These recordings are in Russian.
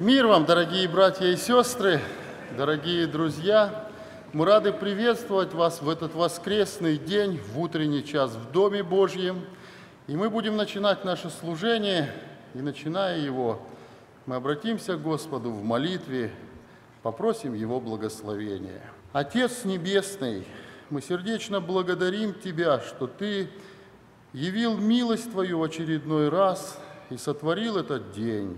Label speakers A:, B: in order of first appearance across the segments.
A: Мир вам, дорогие братья и сестры, дорогие друзья! Мы рады приветствовать вас в этот воскресный день, в утренний час в Доме Божьем. И мы будем начинать наше служение, и начиная его, мы обратимся к Господу в молитве, попросим Его благословения. Отец Небесный, мы сердечно благодарим Тебя, что Ты явил милость Твою в очередной раз и сотворил этот день.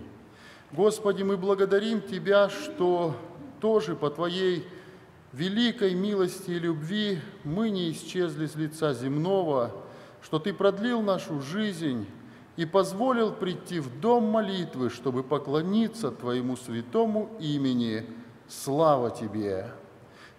A: Господи, мы благодарим Тебя, что тоже по Твоей великой милости и любви мы не исчезли с лица земного, что Ты продлил нашу жизнь и позволил прийти в дом молитвы, чтобы поклониться Твоему святому имени. Слава Тебе!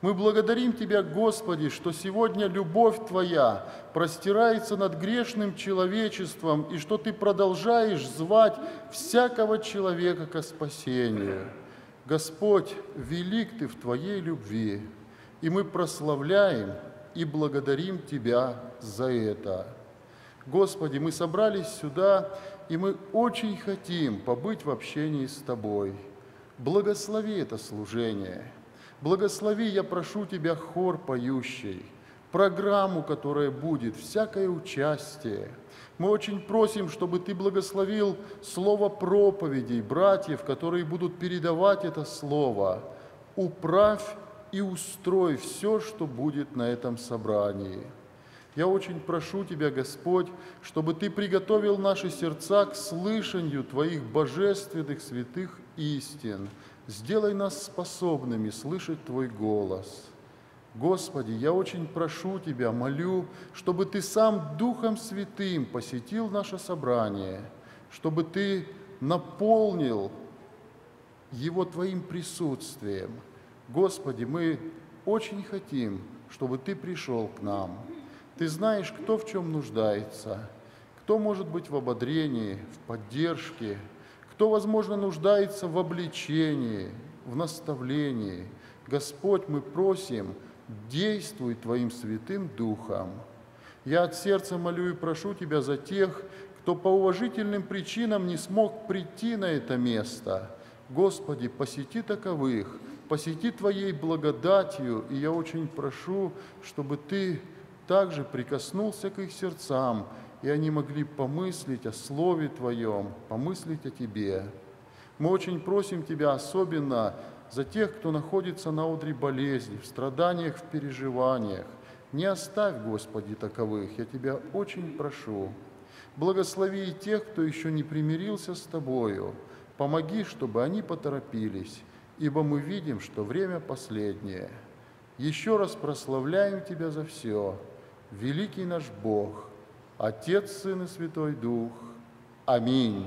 A: Мы благодарим Тебя, Господи, что сегодня любовь Твоя простирается над грешным человечеством и что Ты продолжаешь звать всякого человека ко спасению. Господь, велик Ты в Твоей любви, и мы прославляем и благодарим Тебя за это. Господи, мы собрались сюда, и мы очень хотим побыть в общении с Тобой. Благослови это служение – Благослови, я прошу Тебя, хор поющий, программу, которая будет, всякое участие. Мы очень просим, чтобы Ты благословил слово проповедей братьев, которые будут передавать это слово. Управь и устрой все, что будет на этом собрании. Я очень прошу Тебя, Господь, чтобы Ты приготовил наши сердца к слышанию Твоих божественных святых истин – Сделай нас способными слышать Твой голос. Господи, я очень прошу Тебя, молю, чтобы Ты сам Духом Святым посетил наше собрание, чтобы Ты наполнил его Твоим присутствием. Господи, мы очень хотим, чтобы Ты пришел к нам. Ты знаешь, кто в чем нуждается, кто может быть в ободрении, в поддержке, кто, возможно, нуждается в обличении, в наставлении. Господь, мы просим, действуй Твоим Святым Духом. Я от сердца молю и прошу Тебя за тех, кто по уважительным причинам не смог прийти на это место. Господи, посети таковых, посети Твоей благодатью, и я очень прошу, чтобы Ты также прикоснулся к их сердцам, и они могли помыслить о Слове Твоем, помыслить о Тебе. Мы очень просим Тебя особенно за тех, кто находится на одре болезни, в страданиях, в переживаниях. Не оставь, Господи, таковых, я Тебя очень прошу. Благослови и тех, кто еще не примирился с Тобою. Помоги, чтобы они поторопились, ибо мы видим, что время последнее. Еще раз прославляем Тебя за все. Великий наш Бог – Отец, Сын и Святой Дух. Аминь.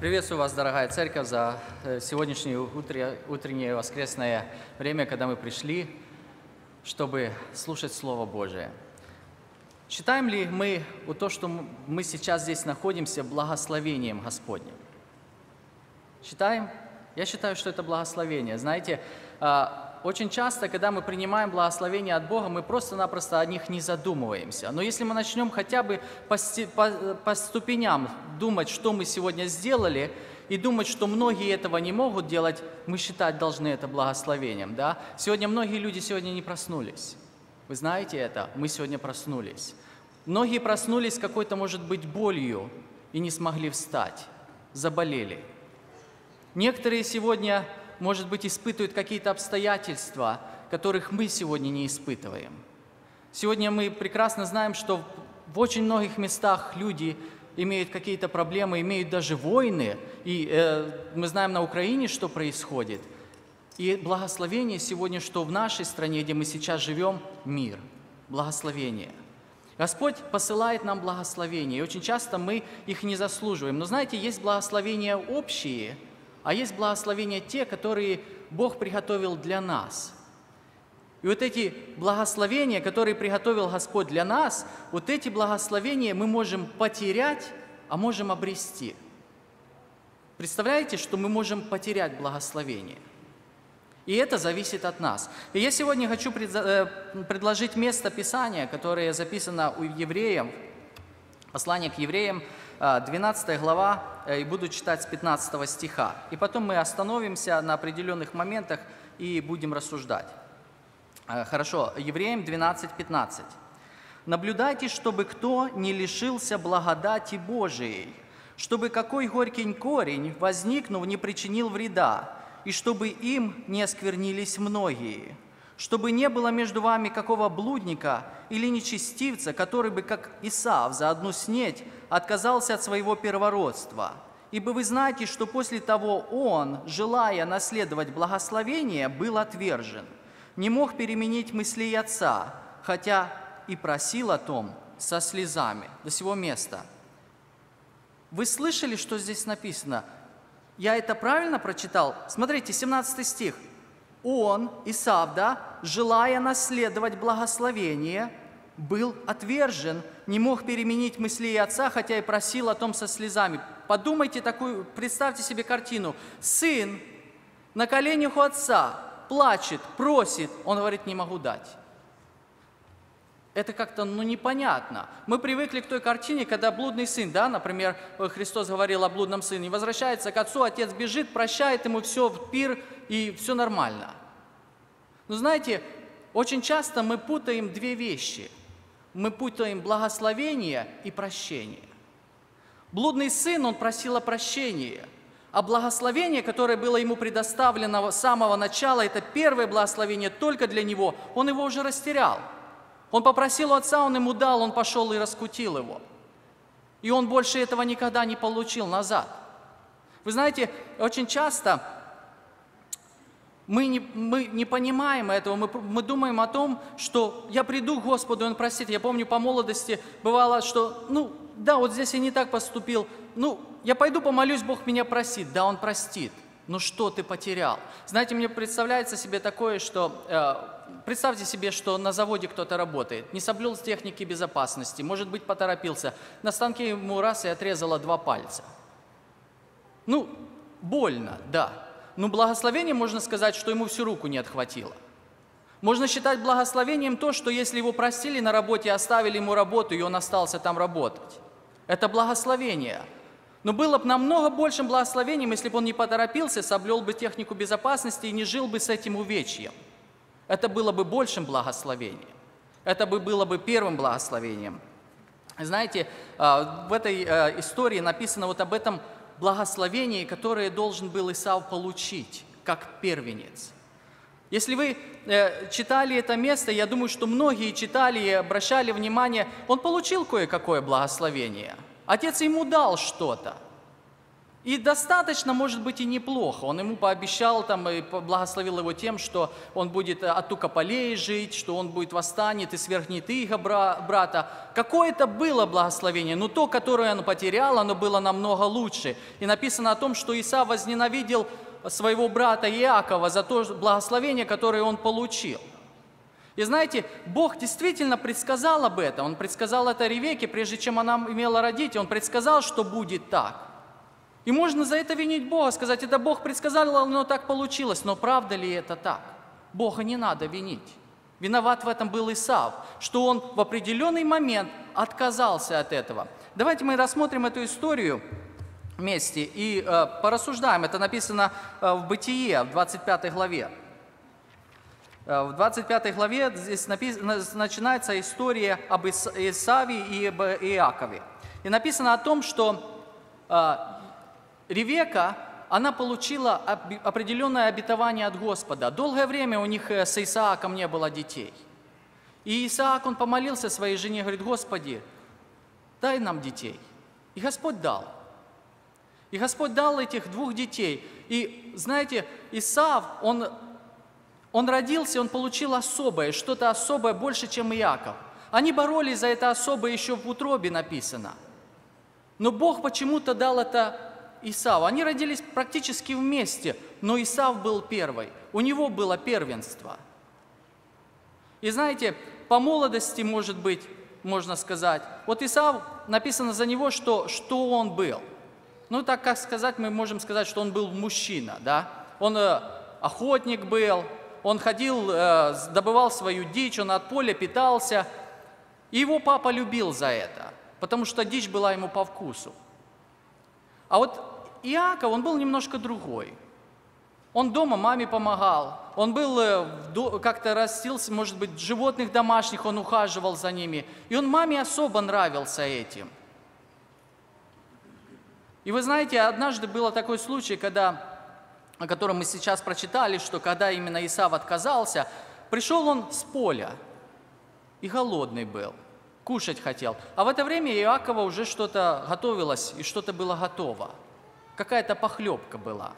B: Приветствую вас, дорогая церковь, за э, сегодняшнее утре- утреннее воскресное время, когда мы пришли, чтобы слушать Слово Божие. Считаем ли мы вот то, что мы сейчас здесь находимся, благословением Господним? Считаем? Я считаю, что это благословение. Знаете, а, очень часто, когда мы принимаем благословение от Бога, мы просто-напросто о них не задумываемся. Но если мы начнем хотя бы по, по- по ступеням думать, что мы сегодня сделали, и думать, что многие этого не могут делать, мы считать должны это благословением. Да? Сегодня многие люди сегодня не проснулись. Вы знаете это? Мы сегодня проснулись. Многие проснулись какой-то, может быть, болью и не смогли встать, заболели. Некоторые сегодня, может быть, испытывают какие-то обстоятельства, которых мы сегодня не испытываем. Сегодня мы прекрасно знаем, что в очень многих местах люди имеют какие-то проблемы, имеют даже войны. И э, мы знаем на Украине, что происходит. И благословение сегодня, что в нашей стране, где мы сейчас живем, мир, благословение. Господь посылает нам благословения, и очень часто мы их не заслуживаем. Но знаете, есть благословения общие, а есть благословения те, которые Бог приготовил для нас. И вот эти благословения, которые приготовил Господь для нас, вот эти благословения мы можем потерять, а можем обрести. Представляете, что мы можем потерять благословение? И это зависит от нас. И я сегодня хочу э, предложить место Писания, которое записано у евреев, послание к евреям, 12 глава, э, и буду читать с 15 стиха. И потом мы остановимся на определенных моментах и будем рассуждать. Э, Хорошо, Евреям 12, 15. «Наблюдайте, чтобы кто не лишился благодати Божией, чтобы какой горький корень, возникнув, не причинил вреда, и чтобы им не осквернились многие, чтобы не было между вами какого блудника или нечестивца, который бы, как Исав, за одну снеть отказался от своего первородства. Ибо вы знаете, что после того он, желая наследовать благословение, был отвержен, не мог переменить мыслей отца, хотя и просил о том со слезами до сего места. Вы слышали, что здесь написано? Я это правильно прочитал? Смотрите, 17 стих. Он, Исав, да, желая наследовать благословение, был отвержен, не мог переменить мысли отца, хотя и просил о том со слезами. Подумайте такую, представьте себе картину. Сын на коленях у отца плачет, просит, он говорит, не могу дать. Это как-то, ну, непонятно. Мы привыкли к той картине, когда блудный сын, да, например, Христос говорил о блудном сыне, возвращается к отцу, отец бежит, прощает ему все в пир, и все нормально. Но знаете, очень часто мы путаем две вещи. Мы путаем благословение и прощение. Блудный сын, он просил о прощении, а благословение, которое было ему предоставлено с самого начала, это первое благословение только для него, он его уже растерял. Он попросил у отца, он ему дал, он пошел и раскутил его. И он больше этого никогда не получил назад. Вы знаете, очень часто мы не, мы не понимаем этого, мы, мы думаем о том, что я приду к Господу, и Он простит. Я помню по молодости бывало, что, ну, да, вот здесь я не так поступил, ну, я пойду помолюсь, Бог меня простит. Да, Он простит. Но что ты потерял? Знаете, мне представляется себе такое, что э, представьте себе, что на заводе кто-то работает, не соблюл техники безопасности, может быть, поторопился. На станке ему раз и отрезало два пальца. Ну, больно, да. Но благословение можно сказать, что ему всю руку не отхватило. Можно считать благословением то, что если его простили на работе, оставили ему работу, и он остался там работать. Это благословение. Но было бы намного большим благословением, если бы он не поторопился, соблюл бы технику безопасности и не жил бы с этим увечьем. Это было бы большим благословением. Это бы было бы первым благословением. Знаете, а, в этой а, истории написано вот об этом благословении, которое должен был Исав получить, как первенец. Если вы э, читали это место, я думаю, что многие читали и обращали внимание, он получил кое-какое благословение. Отец ему дал что-то. И достаточно, может быть, и неплохо. Он ему пообещал там и благословил его тем, что он будет от тукополей жить, что он будет восстанет и свергнет их брата. Какое-то было благословение, но то, которое он потерял, оно было намного лучше. И написано о том, что Иса возненавидел своего брата Иакова за то благословение, которое он получил. И знаете, Бог действительно предсказал об этом. Он предсказал это Ревеке, прежде чем она имела родить. Он предсказал, что будет так. И можно за это винить Бога, сказать, это Бог предсказал, но так получилось. Но правда ли это так? Бога не надо винить. Виноват в этом был Исав, что он в определенный момент отказался от этого. Давайте мы рассмотрим эту историю вместе и э, порассуждаем. Это написано э, в Бытие, в 25 главе. Э, в 25 главе здесь написано, начинается история об Исаве и об Иакове. И написано о том, что э, Ревека, она получила определенное обетование от Господа. Долгое время у них э, с Исааком не было детей. И Исаак, он помолился своей жене, говорит, Господи, дай нам детей. И Господь дал. И Господь дал этих двух детей. И знаете, Исаав, он, он родился, он получил особое, что-то особое больше, чем Иаков. Они боролись за это особое еще в утробе написано. Но Бог почему-то дал это Исав. Они родились практически вместе, но Исав был первый. У него было первенство. И знаете, по молодости, может быть, можно сказать, вот Исав, написано за него, что, что он был. Ну, так как сказать, мы можем сказать, что он был мужчина, да? Он э, охотник был, он ходил, э, добывал свою дичь, он от поля питался. И его папа любил за это, потому что дичь была ему по вкусу. А вот Иаков, он был немножко другой. Он дома маме помогал, он был э, как-то растился, может быть, животных домашних, он ухаживал за ними. И он маме особо нравился этим. И вы знаете, однажды был такой случай, когда, о котором мы сейчас прочитали, что когда именно Исав отказался, пришел он с поля и голодный был, кушать хотел. А в это время Иакова уже что-то готовилось и что-то было готово какая-то похлебка была.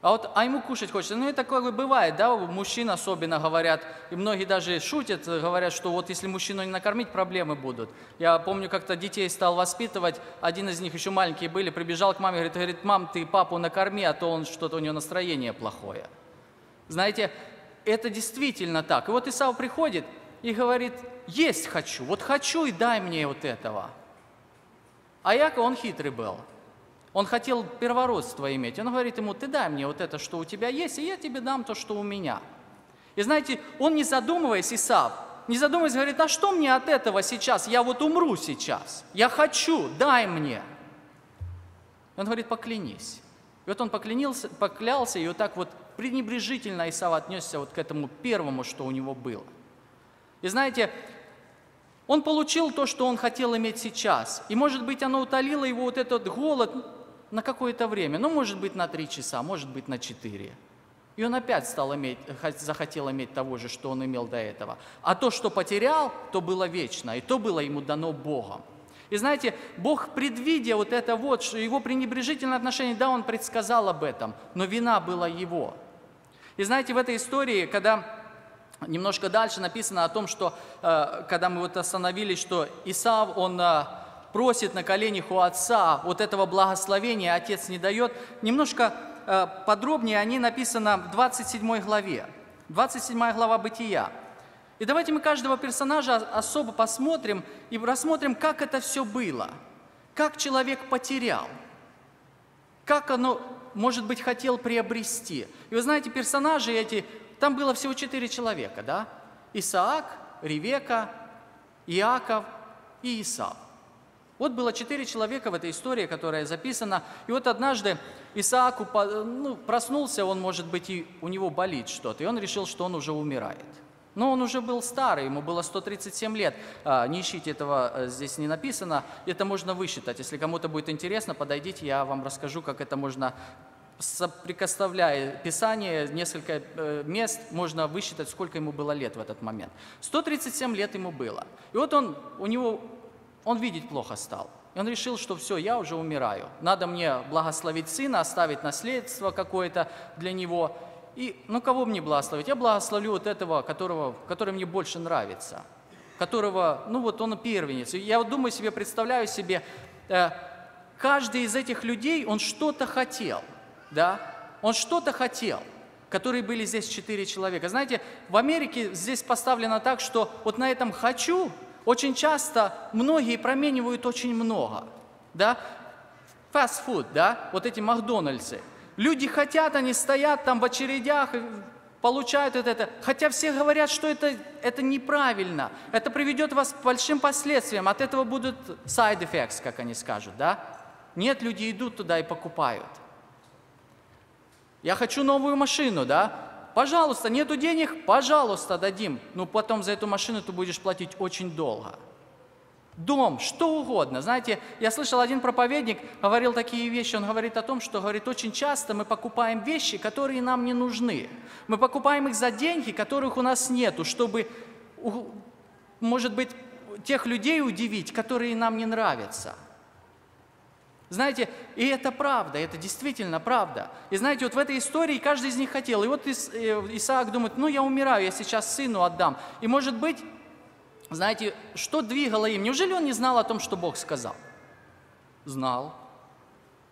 B: А вот, а ему кушать хочется. Ну, и такое бывает, да, мужчин особенно говорят, и многие даже шутят, говорят, что вот если мужчину не накормить, проблемы будут. Я помню, как-то детей стал воспитывать, один из них, еще маленькие были, прибежал к маме, говорит, говорит, мам, ты папу накорми, а то он что-то, у него настроение плохое. Знаете, это действительно так. И вот Исав приходит и говорит, есть хочу, вот хочу и дай мне вот этого. А Яков, он хитрый был. Он хотел первородство иметь. Он говорит ему, ты дай мне вот это, что у тебя есть, и я тебе дам то, что у меня. И знаете, он не задумываясь, Исав, не задумываясь, говорит, а что мне от этого сейчас? Я вот умру сейчас. Я хочу, дай мне. Он говорит, поклянись. И вот он поклянился, поклялся, и вот так вот пренебрежительно Исав отнесся вот к этому первому, что у него было. И знаете, он получил то, что он хотел иметь сейчас. И, может быть, оно утолило его вот этот голод, на какое-то время, ну, может быть, на три часа, может быть, на четыре. И он опять стал иметь, захотел иметь того же, что он имел до этого. А то, что потерял, то было вечно, и то было ему дано Богом. И знаете, Бог, предвидя вот это вот, что его пренебрежительное отношение, да, он предсказал об этом, но вина была его. И знаете, в этой истории, когда немножко дальше написано о том, что, э, когда мы вот остановились, что Исав, он э, просит на коленях у отца вот этого благословения, отец не дает. Немножко э, подробнее они написаны в 27 главе. 27 глава Бытия. И давайте мы каждого персонажа особо посмотрим и рассмотрим, как это все было. Как человек потерял. Как оно, может быть, хотел приобрести. И вы знаете, персонажи эти, там было всего четыре человека, да? Исаак, Ревека, Иаков и Исав. Вот было четыре человека в этой истории, которая записана. И вот однажды Исааку ну, проснулся, он, может быть, и у него болит что-то, и он решил, что он уже умирает. Но он уже был старый, ему было 137 лет. А, не ищите этого, э, здесь не написано. Это можно высчитать. Если кому-то будет интересно, подойдите, я вам расскажу, как это можно соприкоставляя Писание, несколько э, мест, можно высчитать, сколько ему было лет в этот момент. 137 лет ему было. И вот он, у него он видеть плохо стал. И он решил, что все, я уже умираю. Надо мне благословить сына, оставить наследство какое-то для него. И, ну, кого мне благословить? Я благословлю вот этого, которого, который мне больше нравится. Которого, ну, вот он первенец. Я вот думаю себе, представляю себе, э, каждый из этих людей, он что-то хотел, да? Он что-то хотел которые были здесь четыре человека. Знаете, в Америке здесь поставлено так, что вот на этом «хочу» очень часто многие променивают очень много. Да? Фастфуд, да, вот эти Макдональдсы. Люди хотят, они стоят там в очередях, получают это, хотя все говорят, что это, это неправильно, это приведет вас к большим последствиям, от этого будут side effects, как они скажут, да? Нет, люди идут туда и покупают. Я хочу новую машину, да? Пожалуйста, нету денег? Пожалуйста, дадим. Но потом за эту машину ты будешь платить очень долго. Дом, что угодно. Знаете, я слышал, один проповедник говорил такие вещи. Он говорит о том, что, говорит, очень часто мы покупаем вещи, которые нам не нужны. Мы покупаем их за деньги, которых у нас нету, чтобы, может быть, тех людей удивить, которые нам не нравятся – знаете, и это правда, это действительно правда. И знаете, вот в этой истории каждый из них хотел. И вот э, Исаак думает, ну я умираю, я сейчас сыну отдам. И может быть, знаете, что двигало им? Неужели он не знал о том, что Бог сказал? Знал.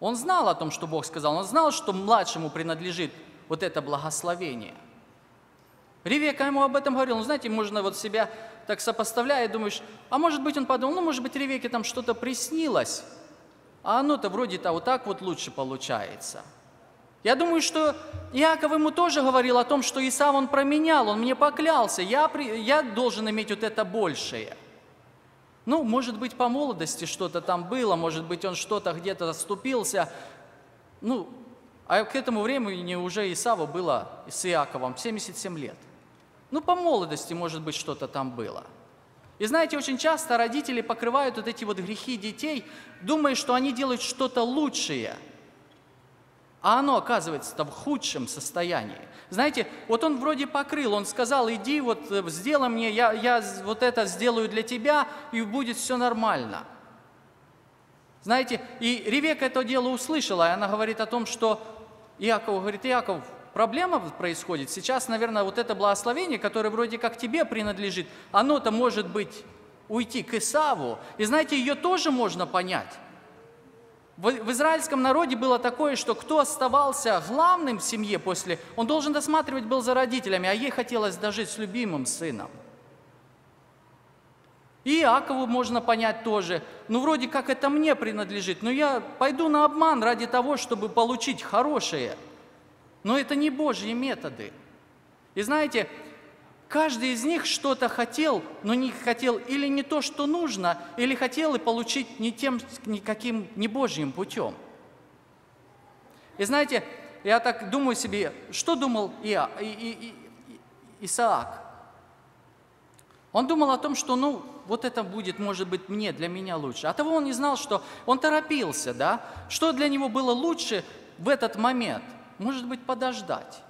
B: Он знал о том, что Бог сказал. Он знал, что младшему принадлежит вот это благословение. Ревека ему об этом говорил. Ну, знаете, можно вот себя так сопоставляя, думаешь, а может быть он подумал, ну, может быть, Ревеке там что-то приснилось, а оно-то вроде-то вот так вот лучше получается. Я думаю, что Иаков ему тоже говорил о том, что Исав он променял, он мне поклялся, я, я должен иметь вот это большее. Ну, может быть, по молодости что-то там было, может быть, он что-то где-то отступился. Ну, а к этому времени уже Исаву было с Иаковом 77 лет. Ну, по молодости, может быть, что-то там было – и знаете, очень часто родители покрывают вот эти вот грехи детей, думая, что они делают что-то лучшее, а оно оказывается в худшем состоянии. Знаете, вот он вроде покрыл, он сказал, иди вот э, сделай мне, я, я вот это сделаю для тебя, и будет все нормально. Знаете, и Ревека это дело услышала, и она говорит о том, что Иаков говорит, Иаков, проблема происходит. Сейчас, наверное, вот это благословение, которое вроде как тебе принадлежит, оно-то может быть уйти к Исаву. И знаете, ее тоже можно понять. В, в израильском народе было такое, что кто оставался главным в семье после, он должен досматривать был за родителями, а ей хотелось дожить с любимым сыном. И Иакову можно понять тоже, ну вроде как это мне принадлежит, но я пойду на обман ради того, чтобы получить хорошее – но это не Божьи методы. И знаете, каждый из них что-то хотел, но не хотел или не то, что нужно, или хотел и получить не тем, никаким, не Божьим путем. И знаете, я так думаю себе, что думал Иа, и, и, и, Исаак? Он думал о том, что, ну, вот это будет, может быть, мне, для меня лучше. А того он не знал, что он торопился, да? Что для него было лучше в этот момент – может быть, подождать.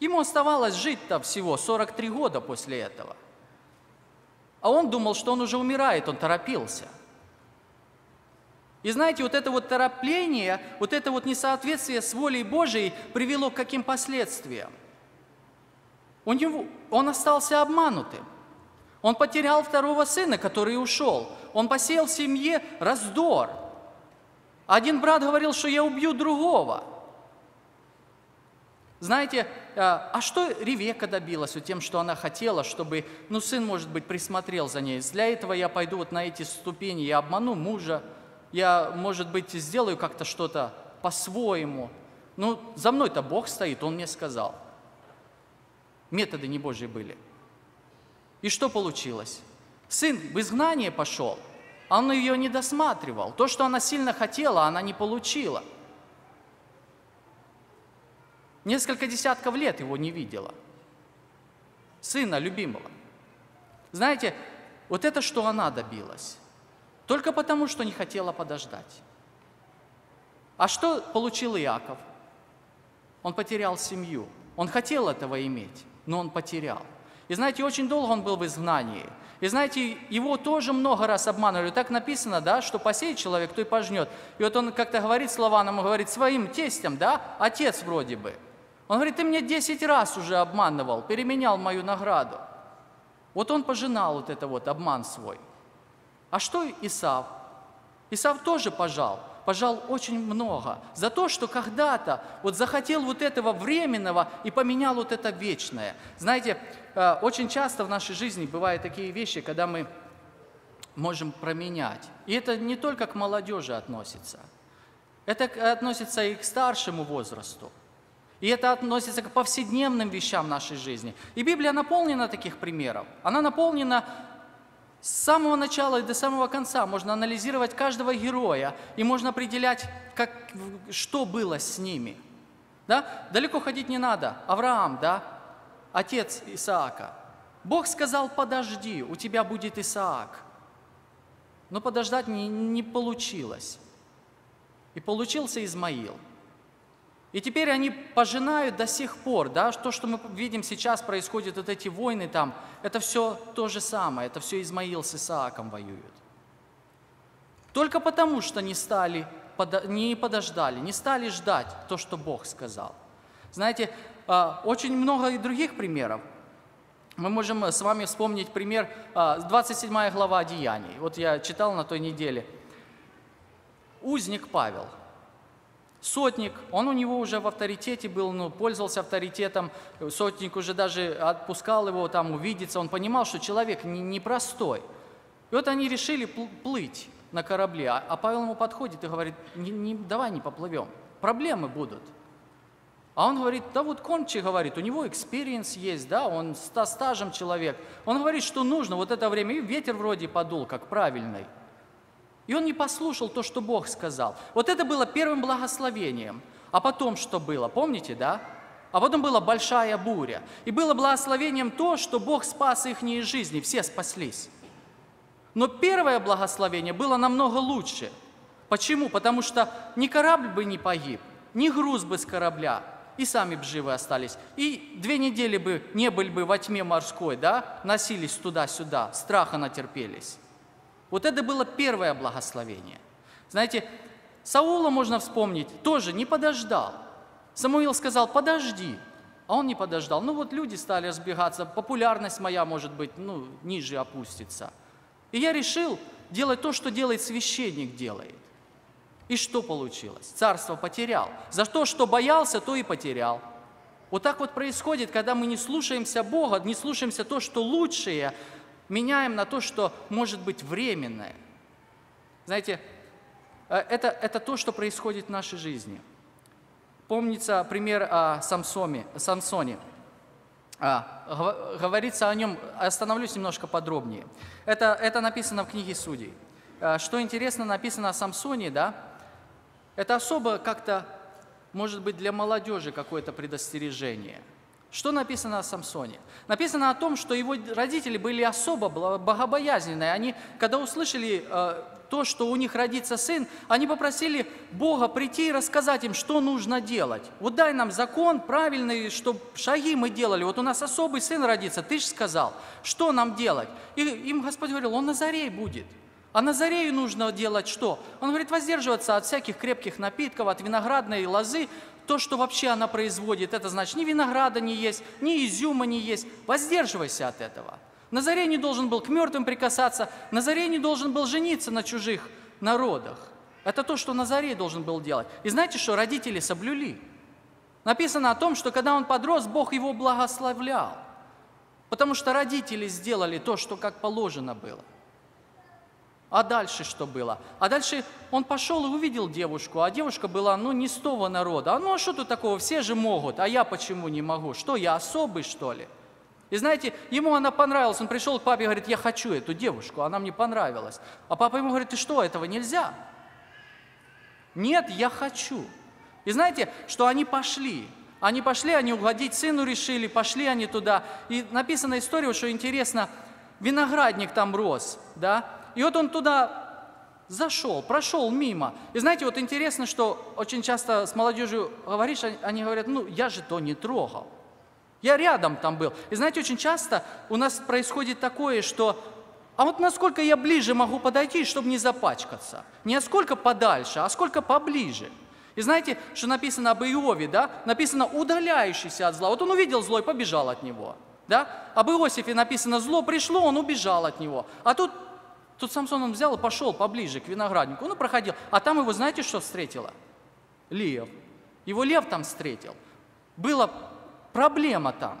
B: Ему оставалось жить-то всего 43 года после этого. А он думал, что он уже умирает, он торопился. И знаете, вот это вот торопление, вот это вот несоответствие с волей Божией привело к каким последствиям? У него, он остался обманутым. Он потерял второго сына, который ушел. Он посеял в семье раздор. Один брат говорил, что я убью другого. Знаете, а, а что Ревека добилась вот тем, что она хотела, чтобы, ну, сын, может быть, присмотрел за ней. Для этого я пойду вот на эти ступени, я обману мужа, я, может быть, сделаю как-то что-то по-своему. Ну, за мной-то Бог стоит, Он мне сказал. Методы не Божьи были. И что получилось? Сын в изгнание пошел, а он ее не досматривал. То, что она сильно хотела, она не получила – Несколько десятков лет его не видела. Сына любимого. Знаете, вот это что она добилась. Только потому, что не хотела подождать. А что получил Иаков? Он потерял семью. Он хотел этого иметь, но он потерял. И знаете, очень долго он был в изгнании. И знаете, его тоже много раз обманывали. Так написано, да, что посеет человек, то и пожнет. И вот он как-то говорит слова, нам говорит своим тестям, да, отец вроде бы. Он говорит, ты меня 10 раз уже обманывал, переменял мою награду. Вот он пожинал вот это вот обман свой. А что Исав? Исав тоже пожал пожал очень много за то, что когда-то вот захотел вот этого временного и поменял вот это вечное. Знаете, э, очень часто в нашей жизни бывают такие вещи, когда мы можем променять. И это не только к молодежи относится. Это относится и к старшему возрасту. И это относится к повседневным вещам нашей жизни. И Библия наполнена таких примеров. Она наполнена с самого начала и до самого конца можно анализировать каждого героя, и можно определять, как, что было с ними. Да? Далеко ходить не надо. Авраам, да? отец Исаака. Бог сказал, подожди, у тебя будет Исаак. Но подождать не, не получилось. И получился Измаил – и теперь они пожинают до сих пор, да, то, что мы видим сейчас происходит, вот эти войны там, это все то же самое, это все Измаил с Исааком воюют. Только потому, что не стали, не подождали, не стали ждать то, что Бог сказал. Знаете, а, очень много и других примеров. Мы можем с вами вспомнить пример, 27 а, глава Деяний. Вот я читал на той неделе. Узник Павел – Сотник, он у него уже в авторитете был, ну, пользовался авторитетом, сотник уже даже отпускал его там увидеться, он понимал, что человек непростой. И вот они решили плыть на корабле, а, а Павел ему подходит и говорит, не, не, давай не поплывем, проблемы будут. А он говорит, да вот кормчий говорит, у него experience есть, да, он со стажем человек. Он говорит, что нужно вот это время, и ветер вроде подул, как правильный – и он не послушал то, что Бог сказал. Вот это было первым благословением. А потом что было? Помните, да? А потом была большая буря. И было благословением то, что Бог спас их не из жизни, все спаслись. Но первое благословение было намного лучше. Почему? Потому что ни корабль бы не погиб, ни груз бы с корабля, и сами бы живы остались. И две недели бы не были бы во тьме морской, да, носились туда-сюда, страха натерпелись. Вот это было первое благословение. Знаете, Саула можно вспомнить, тоже не подождал. Самуил сказал, подожди, а он не подождал. Ну вот люди стали разбегаться, популярность моя, может быть, ну, ниже опустится. И я решил делать то, что делает священник делает. И что получилось? Царство потерял. За то, что боялся, то и потерял. Вот так вот происходит, когда мы не слушаемся Бога, не слушаемся то, что лучшее, меняем на то, что может быть временное. Знаете, э, это, это то, что происходит в нашей жизни. Помнится пример о Самсоме, Самсоне. А, говорится о нем, остановлюсь немножко подробнее. Это, это написано в книге Судей. А, что интересно, написано о Самсоне, да? Это особо как-то, может быть, для молодежи какое-то предостережение – что написано о Самсоне? Написано о том, что его родители были особо богобоязненные. Они, когда услышали э, то, что у них родится сын, они попросили Бога прийти и рассказать им, что нужно делать. Вот дай нам закон правильный, чтобы шаги мы делали. Вот у нас особый сын родится, ты же сказал, что нам делать? И им Господь говорил, он Назарей будет. А Назарею нужно делать что? Он говорит, воздерживаться от всяких крепких напитков, от виноградной лозы, то, что вообще она производит, это значит ни винограда не есть, ни изюма не есть. Воздерживайся от этого. Назарей не должен был к мертвым прикасаться, Назарей не должен был жениться на чужих народах. Это то, что Назарей должен был делать. И знаете, что родители соблюли? Написано о том, что когда он подрос, Бог его благословлял. Потому что родители сделали то, что как положено было. А дальше что было? А дальше он пошел и увидел девушку, а девушка была, ну, не с того народа. А ну, а что тут такого? Все же могут, а я почему не могу? Что, я особый, что ли? И знаете, ему она понравилась, он пришел к папе и говорит, я хочу эту девушку, она мне понравилась. А папа ему говорит, ты что, этого нельзя? Нет, я хочу. И знаете, что они пошли, они пошли, они угодить сыну решили, пошли они туда. И написана история, что интересно, виноградник там рос, да, и вот он туда зашел, прошел мимо. И знаете, вот интересно, что очень часто с молодежью говоришь, они говорят, ну, я же то не трогал. Я рядом там был. И знаете, очень часто у нас происходит такое, что а вот насколько я ближе могу подойти, чтобы не запачкаться? Не сколько подальше, а сколько поближе. И знаете, что написано об Иове, да? Написано «удаляющийся от зла». Вот он увидел зло и побежал от него. Да? Об Иосифе написано «зло пришло, он убежал от него». А тут, тут Самсон он взял и пошел поближе к винограднику. Он проходил, а там его знаете, что встретило? Лев. Его лев там встретил. Была проблема там.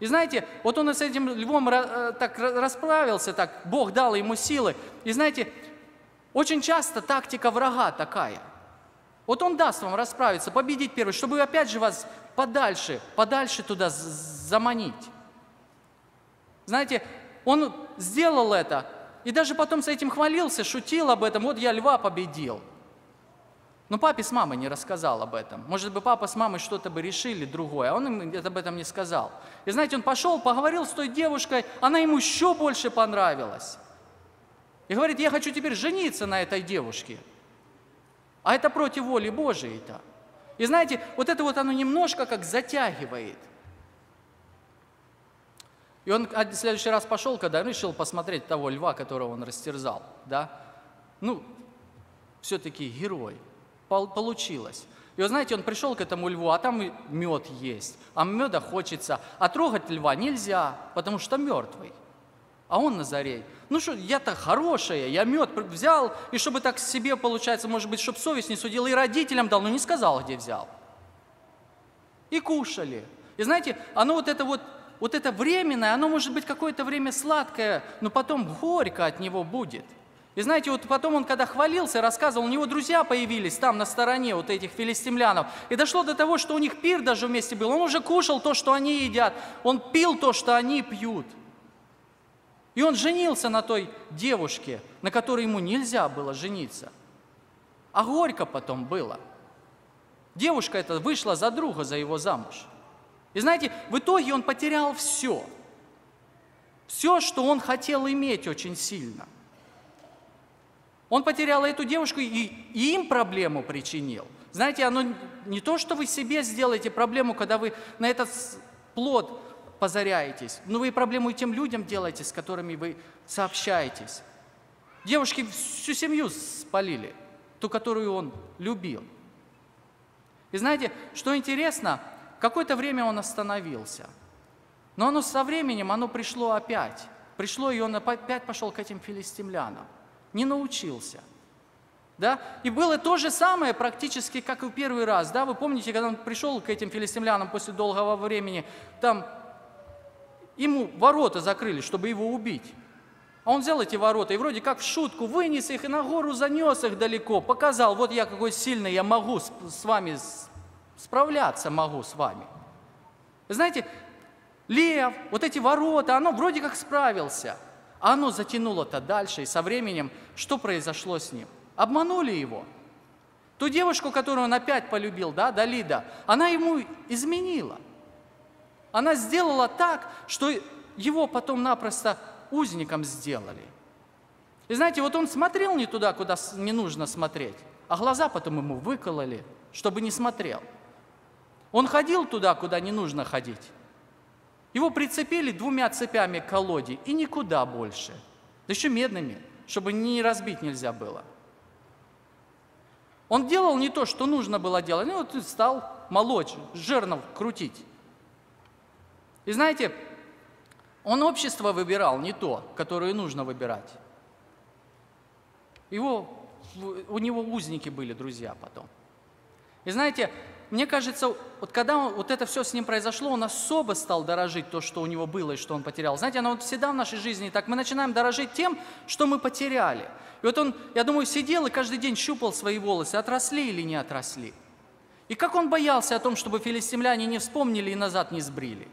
B: И знаете, вот он с этим львом э, так расправился, так Бог дал ему силы. И знаете, очень часто тактика врага такая. Вот он даст вам расправиться, победить первый, чтобы опять же вас подальше, подальше туда заманить. Знаете, он сделал это, и даже потом с этим хвалился, шутил об этом, вот я льва победил – но папе с мамой не рассказал об этом. Может быть, папа с мамой что-то бы решили другое, а он им об этом не сказал. И знаете, он пошел, поговорил с той девушкой, она ему еще больше понравилась. И говорит, я хочу теперь жениться на этой девушке. А это против воли Божией-то. И знаете, вот это вот оно немножко как затягивает. И он в следующий раз пошел, когда решил посмотреть того льва, которого он растерзал, да, ну, все-таки герой – получилось. И вы знаете, он пришел к этому льву, а там мед есть, а меда хочется, а трогать льва нельзя, потому что мертвый. А он Назарей. Ну что, я-то хорошая, я мед взял, и чтобы так себе, получается, может быть, чтобы совесть не судила, и родителям дал, но не сказал, где взял. И кушали. И знаете, оно вот это вот, вот это временное, оно может быть какое-то время сладкое, но потом горько от него будет – и знаете, вот потом он, когда хвалился, рассказывал, у него друзья появились там на стороне вот этих филистимлянов. И дошло до того, что у них пир даже вместе был. Он уже кушал то, что они едят. Он пил то, что они пьют. И он женился на той девушке, на которой ему нельзя было жениться. А горько потом было. Девушка эта вышла за друга, за его замуж. И знаете, в итоге он потерял все. Все, что он хотел иметь очень сильно. Он потерял эту девушку и, им проблему причинил. Знаете, оно не то, что вы себе сделаете проблему, когда вы на этот плод позаряетесь, но вы и проблему и тем людям делаете, с которыми вы сообщаетесь. Девушки всю семью спалили, ту, которую он любил. И знаете, что интересно, какое-то время он остановился. Но оно со временем, оно пришло опять. Пришло, и он опять пошел к этим филистимлянам не научился. Да? И было то же самое практически, как и в первый раз. Да? Вы помните, когда он пришел к этим филистимлянам после долгого времени, там ему ворота закрыли, чтобы его убить. А он взял эти ворота и вроде как в шутку вынес их и на гору занес их далеко, показал, вот я какой сильный, я могу с, с вами справляться, могу с вами. Знаете, лев, вот эти ворота, оно вроде как справился – а оно затянуло-то дальше, и со временем что произошло с ним? Обманули его. Ту девушку, которую он опять полюбил, да, Далида, она ему изменила. Она сделала так, что его потом напросто узником сделали. И знаете, вот он смотрел не туда, куда не нужно смотреть, а глаза потом ему выкололи, чтобы не смотрел. Он ходил туда, куда не нужно ходить. Его прицепили двумя цепями к колоде и никуда больше. Да еще медными, чтобы не разбить нельзя было. Он делал не то, что нужно было делать. Ну вот стал молочь, жернов крутить. И знаете, он общество выбирал не то, которое нужно выбирать. Его, у него узники были друзья потом. И знаете, мне кажется, вот когда он, вот это все с ним произошло, он особо стал дорожить то, что у него было и что он потерял. Знаете, оно вот всегда в нашей жизни так. Мы начинаем дорожить тем, что мы потеряли. И вот он, я думаю, сидел и каждый день щупал свои волосы, отросли или не отросли. И как он боялся о том, чтобы филистимляне не вспомнили и назад не сбрили.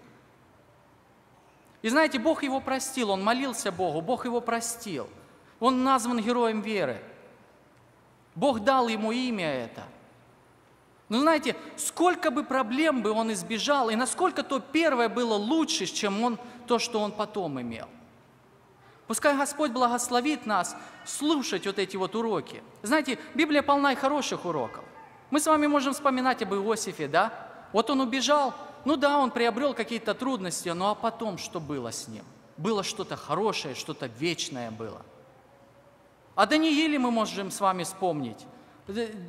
B: И знаете, Бог его простил, он молился Богу, Бог его простил. Он назван героем веры. Бог дал ему имя это – но знаете, сколько бы проблем бы он избежал, и насколько то первое было лучше, чем он, то, что он потом имел. Пускай Господь благословит нас слушать вот эти вот уроки. Знаете, Библия полна и хороших уроков. Мы с вами можем вспоминать об Иосифе, да? Вот он убежал, ну да, он приобрел какие-то трудности, ну а потом что было с ним? было что-то хорошее, что-то вечное было. О Данииле мы можем с вами вспомнить.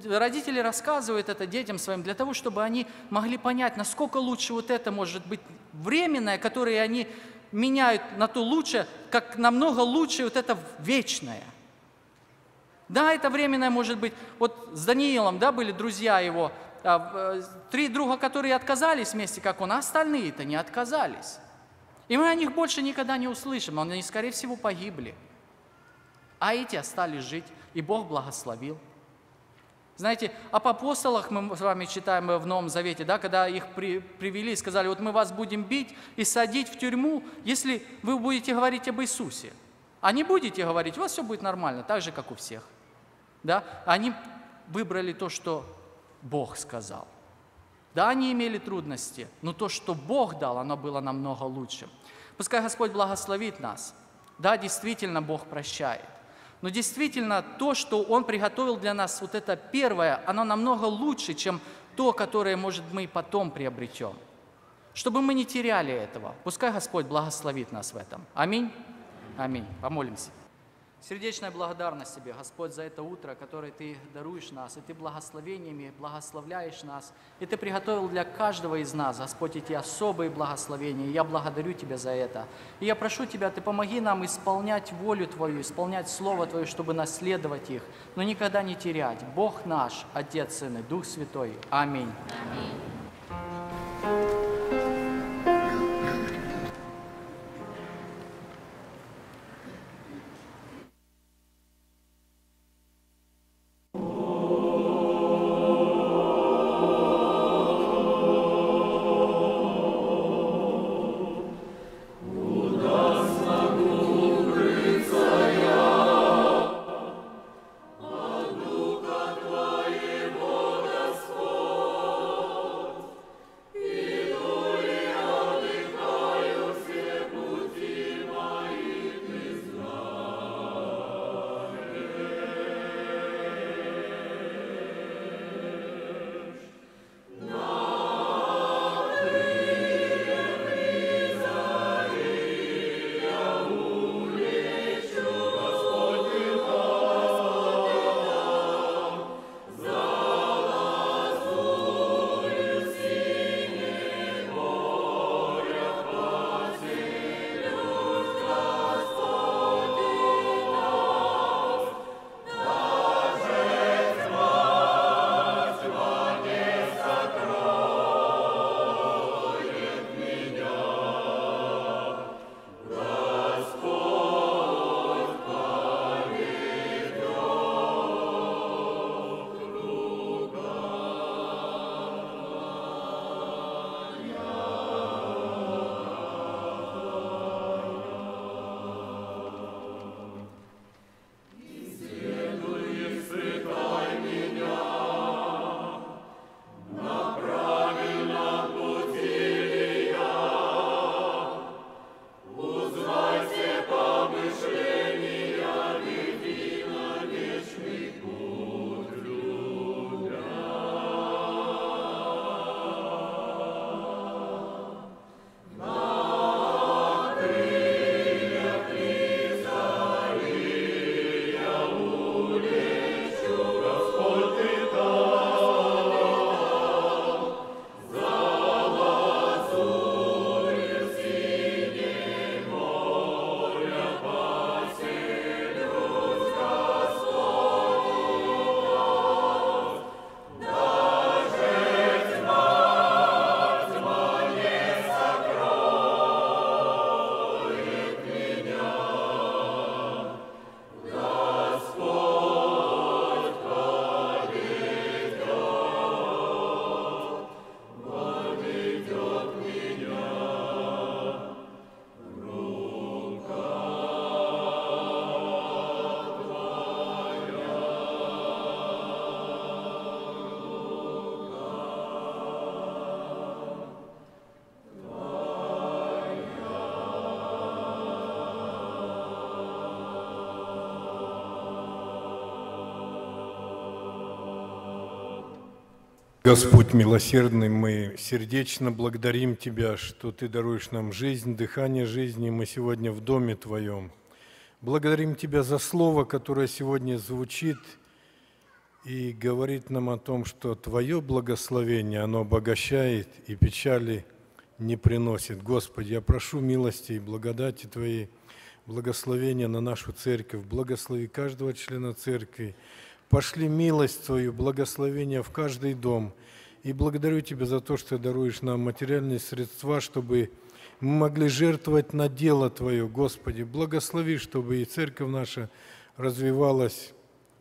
B: Родители рассказывают это детям своим для того, чтобы они могли понять, насколько лучше вот это может быть временное, которое они меняют на то лучше, как намного лучше вот это вечное. Да, это временное может быть. Вот с Даниилом, да, были друзья его, а, э, три друга, которые отказались вместе, как он, а остальные-то не отказались. И мы о них больше никогда не услышим, они, скорее всего, погибли. А эти остались жить, и Бог благословил. Знаете, об апостолах мы с вами читаем в Новом Завете, да, когда их при, привели и сказали, вот мы вас будем бить и садить в тюрьму, если вы будете говорить об Иисусе. А не будете говорить, у вас все будет нормально, так же, как у всех. Да? Они выбрали то, что Бог сказал. Да, они имели трудности, но то, что Бог дал, оно было намного лучше. Пускай Господь благословит нас. Да, действительно, Бог прощает. Но действительно, то, что Он приготовил для нас, вот это первое, оно намного лучше, чем то, которое, может, мы потом приобретем. Чтобы мы не теряли этого. Пускай Господь благословит нас в этом. Аминь. Аминь. Помолимся. Сердечная благодарность Тебе, Господь, за это утро, которое Ты даруешь нас, и Ты благословениями благословляешь нас, и Ты приготовил для каждого из нас, Господь, эти особые благословения. Я благодарю Тебя за это. И я прошу Тебя, Ты помоги нам исполнять волю Твою, исполнять Слово Твое, чтобы наследовать их, но никогда не терять. Бог наш, Отец, Сын и Дух Святой. Аминь. Аминь.
C: Господь милосердный, мы сердечно благодарим Тебя, что Ты даруешь нам жизнь, дыхание жизни. Мы сегодня в Доме Твоем. Благодарим Тебя за слово, которое сегодня звучит и говорит нам о том, что Твое благословение, оно обогащает и печали не приносит. Господи, я прошу милости и благодати Твоей, благословения на нашу церковь, благослови каждого члена церкви, Пошли милость Твою, благословение в каждый дом. И благодарю Тебя за то, что Ты даруешь нам материальные средства, чтобы мы могли жертвовать на дело Твое, Господи. Благослови, чтобы и церковь наша развивалась,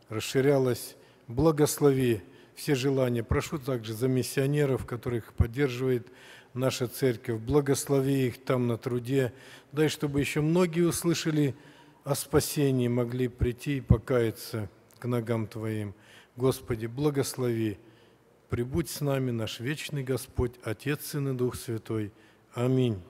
C: расширялась. Благослови все желания. Прошу также за миссионеров, которых поддерживает наша церковь. Благослови их там на труде. Дай, чтобы еще многие услышали о спасении, могли прийти и покаяться к ногам Твоим. Господи, благослови, прибудь с нами наш вечный Господь, Отец, Сын и Дух Святой. Аминь.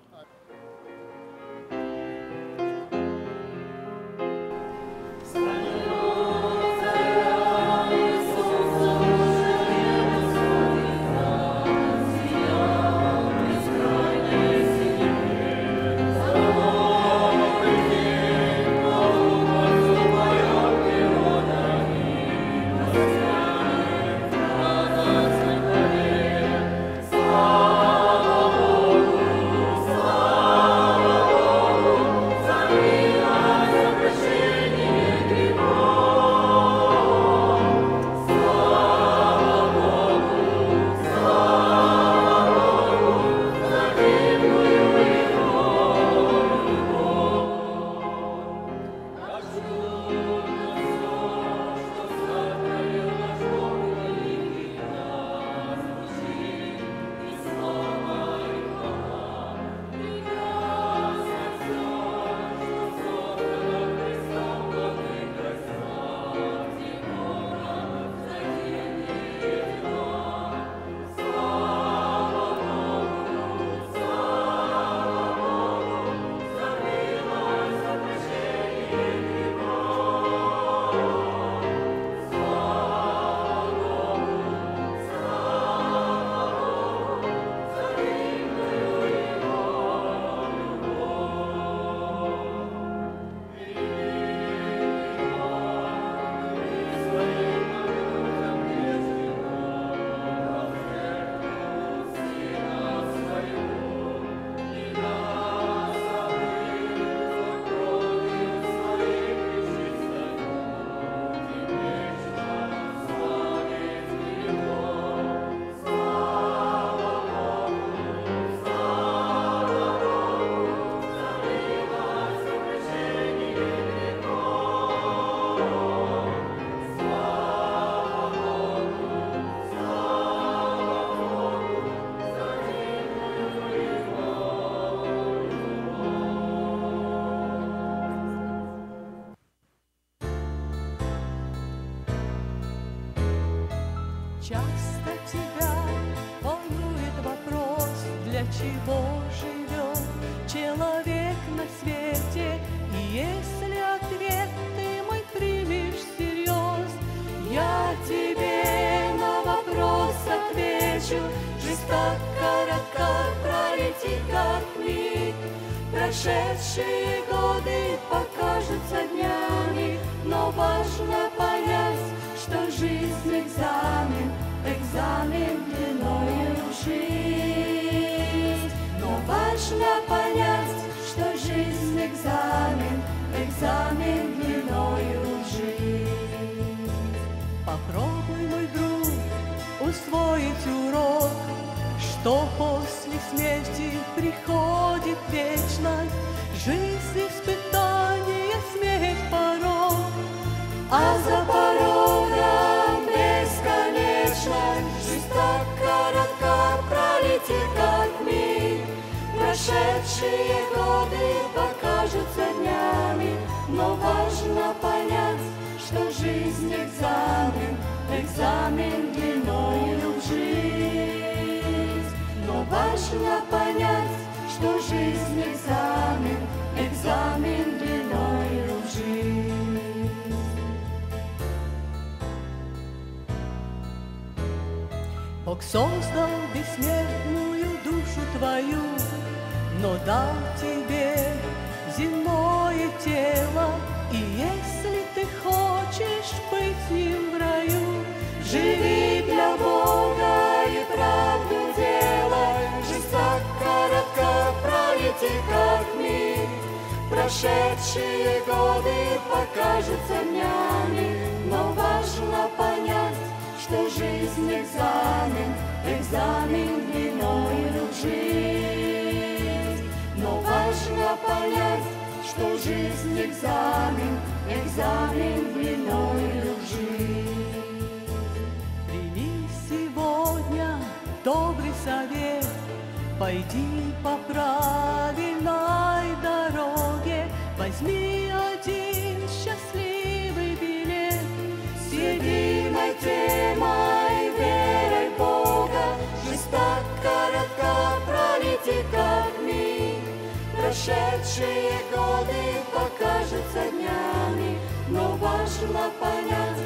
D: Прошедшие годы покажутся днями, но важно понять,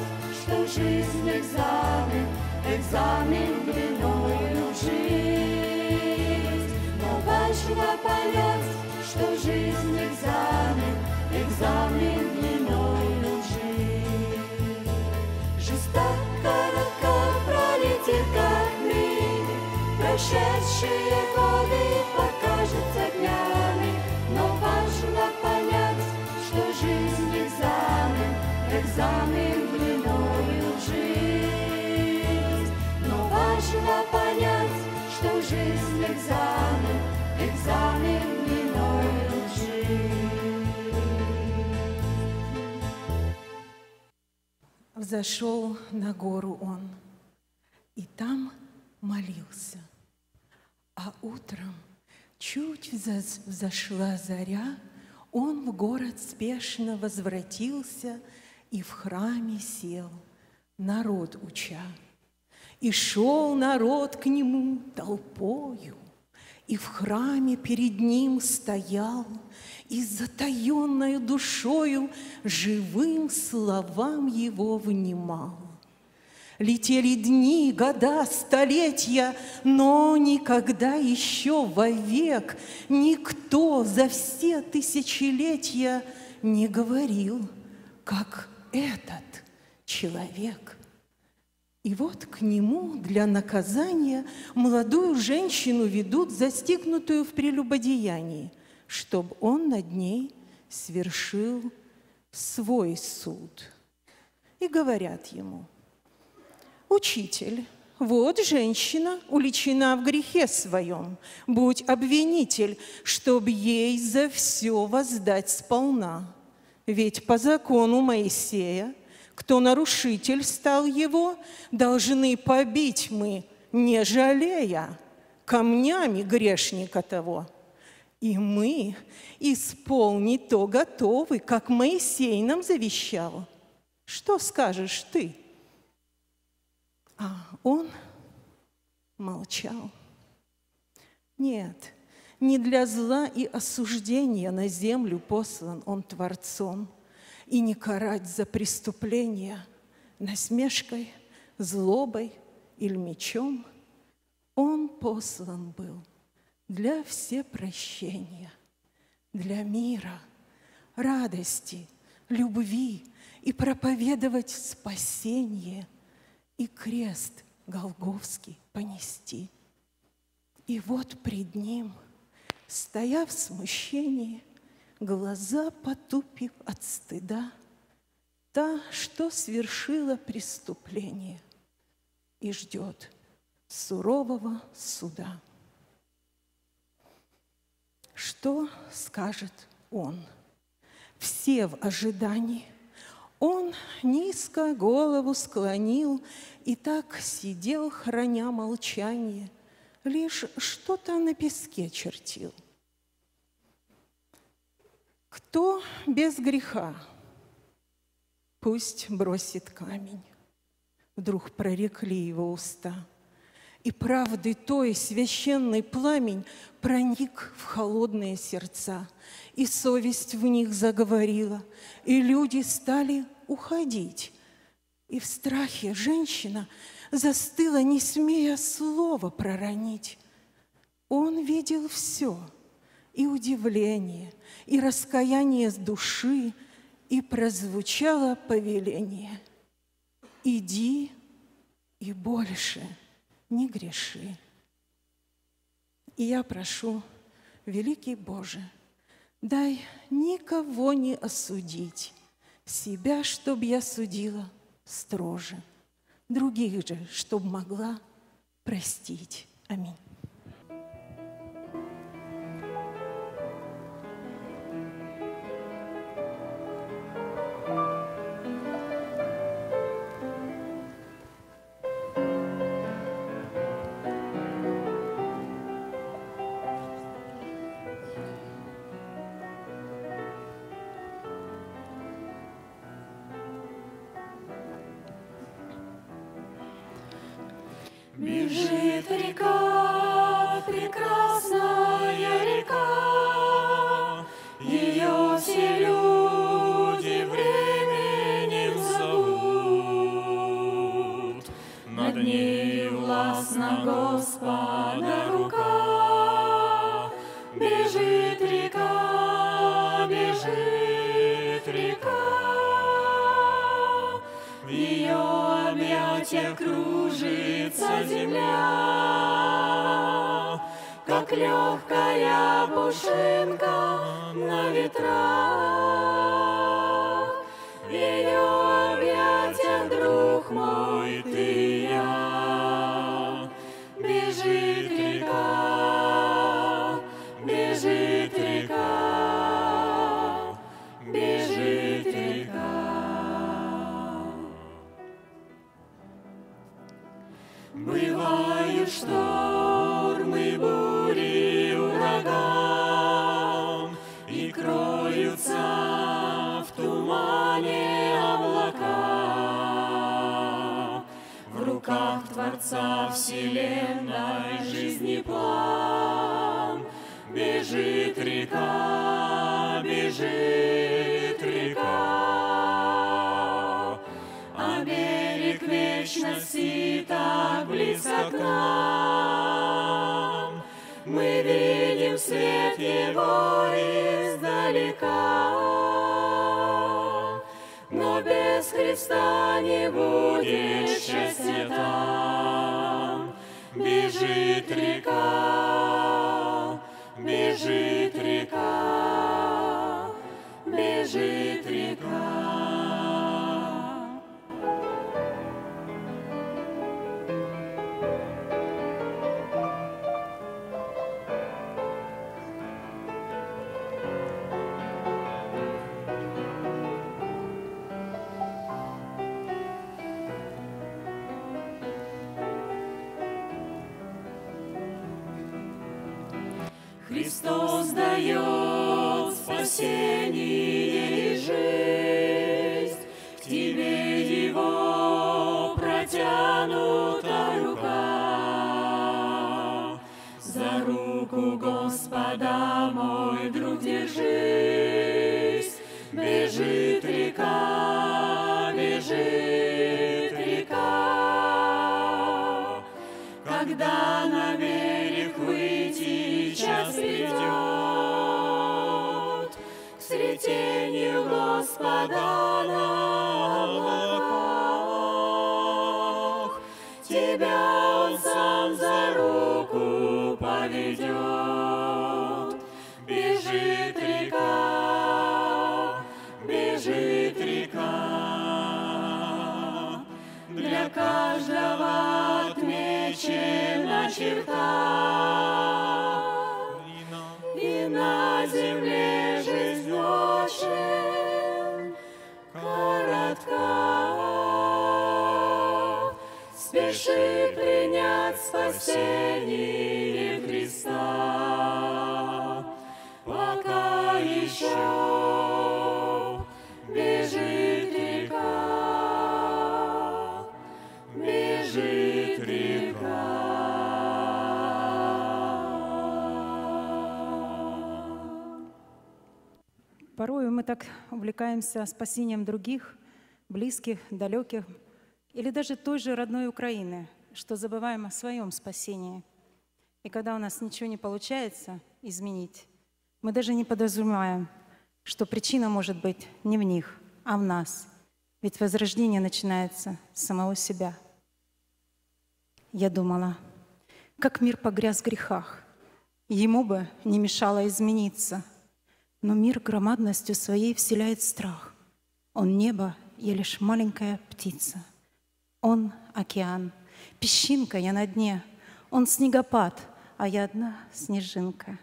D: что жизнь экзамен, экзамен длиною в жизнь. Но важно понять, что жизнь экзамен, экзамен длиною в жизнь. Так коротко пролетит, как миг. Прошедшие годы покажутся днями, важно понять, что жизнь экзамен, экзамен длиною в жизнь. Но важно понять, что жизнь экзамен, экзамен длиною в жизнь.
E: Взошел на гору он, и там молился. А утром, чуть взошла заря, он в город спешно возвратился и в храме сел, народ уча. И шел народ к нему толпою, и в храме перед ним стоял, и затаенной душою живым словам его внимал. Летели дни, года, столетия, но никогда еще вовек никто за все тысячелетия не говорил, как этот человек. И вот к нему для наказания молодую женщину ведут, застигнутую в прелюбодеянии, чтобы он над ней свершил свой суд. И говорят ему, «Учитель, вот женщина уличена в грехе своем, будь обвинитель, чтоб ей за все воздать сполна. Ведь по закону Моисея, кто нарушитель стал его, должны побить мы, не жалея, камнями грешника того. И мы исполнить то готовы, как Моисей нам завещал. Что скажешь ты?» А он молчал. Нет, не для зла и осуждения на землю послан он Творцом, и не карать за преступления насмешкой, злобой или мечом. Он послан был для всепрощения, для мира, радости, любви и проповедовать спасение и крест Голговский понести. И вот пред ним, стоя в смущении, глаза потупив от стыда, та, что свершила преступление и ждет сурового суда. Что скажет он? Все в ожидании. Он низко голову склонил и так сидел, храня молчание, лишь что-то на песке чертил. Кто без греха, пусть бросит камень. Вдруг прорекли его уста. И правды той священный пламень проник в холодные сердца, и совесть в них заговорила, и люди стали уходить,
C: И в страхе женщина застыла, не смея слова проронить. Он видел все, и удивление, и раскаяние с души, и прозвучало повеление. Иди и больше не греши. И я прошу, великий Боже, дай никого не осудить, себя, чтоб я судила строже, других же, чтоб могла простить. Аминь.
F: Когда на берег выйти час придет, к сретению Господа на спасение Христа, пока еще бежит река, бежит река.
G: Порою мы так увлекаемся спасением других, близких, далеких, или даже той же родной Украины, что забываем о своем спасении. И когда у нас ничего не получается изменить, мы даже не подразумеваем, что причина может быть не в них, а в нас. Ведь возрождение начинается с самого себя. Я думала, как мир погряз в грехах. Ему бы не мешало измениться. Но мир громадностью своей вселяет страх. Он небо, я лишь маленькая птица. Он океан, песчинка я на дне. Он снегопад, а я одна снежинка.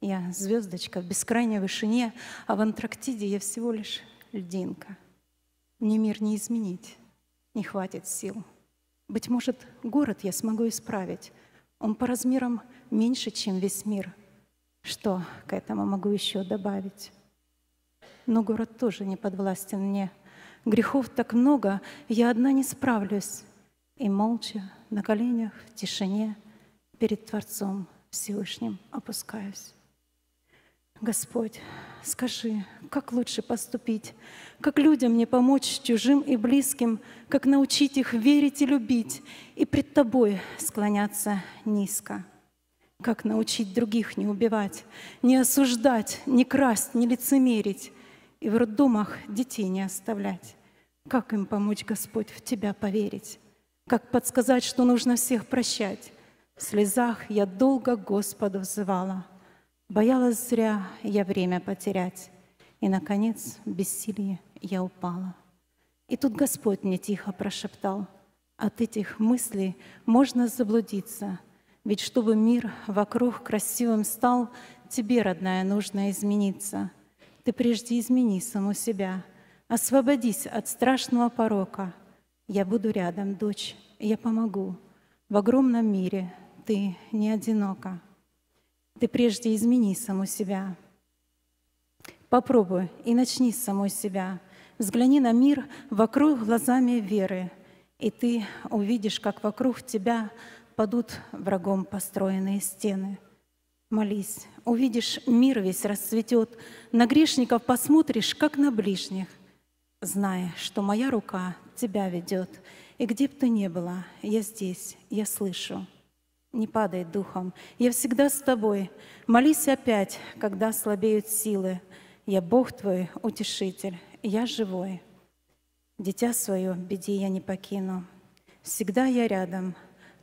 G: Я звездочка в бескрайней вышине, а в Антарктиде я всего лишь льдинка. Мне мир не изменить, не хватит сил. Быть может, город я смогу исправить. Он по размерам меньше, чем весь мир. Что к этому могу еще добавить? Но город тоже не подвластен мне. Грехов так много, я одна не справлюсь. И молча, на коленях, в тишине, перед Творцом Всевышним опускаюсь. Господь, скажи, как лучше поступить, как людям мне помочь чужим и близким, как научить их верить и любить, и пред Тобой склоняться низко. Как научить других не убивать, не осуждать, не красть, не лицемерить, и в роддомах детей не оставлять. Как им помочь, Господь, в Тебя поверить? Как подсказать, что нужно всех прощать? В слезах я долго Господу взывала — Боялась зря я время потерять, И, наконец, в бессилие я упала. И тут Господь мне тихо прошептал, От этих мыслей можно заблудиться, Ведь чтобы мир вокруг красивым стал, Тебе, родная, нужно измениться. Ты прежде измени саму себя, Освободись от страшного порока. Я буду рядом, дочь, я помогу. В огромном мире ты не одинока. Ты прежде измени саму себя. Попробуй и начни с самой себя. Взгляни на мир вокруг глазами веры, и ты увидишь, как вокруг тебя падут врагом построенные стены. Молись, увидишь, мир весь расцветет, на грешников посмотришь, как на ближних, зная, что моя рука тебя ведет, и где бы ты ни была, я здесь, я слышу — не падай духом. Я всегда с тобой. Молись опять, когда слабеют силы. Я Бог твой, утешитель, я живой. Дитя свое беде я не покину. Всегда я рядом,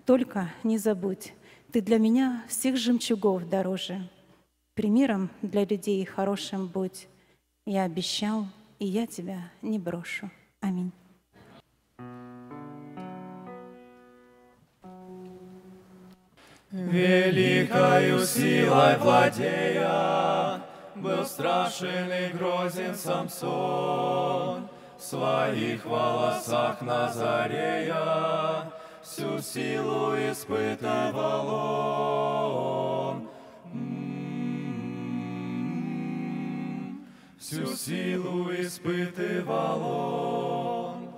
G: только не забудь, ты для меня всех жемчугов дороже. Примером для людей хорошим будь. Я обещал, и я тебя не брошу. Аминь.
H: Великою силой владея, Был страшен и грозен Самсон, В своих волосах Назарея Всю силу испытывал он. М-м-м. Всю силу испытывал он.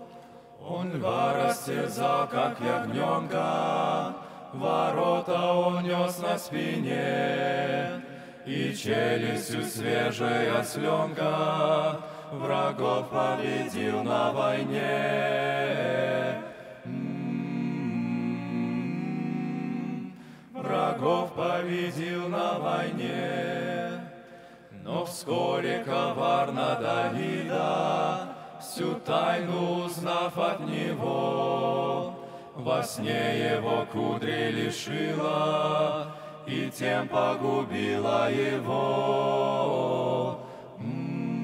H: Он льва растерзал, как ягненка, Ворота он нес на спине, И челюстью свежая сленка Врагов победил на войне. М-м-м. Врагов победил на войне. Но вскоре коварно Давида, Всю тайну узнав от него, во сне его кудри лишила и тем погубила его. М-м-м.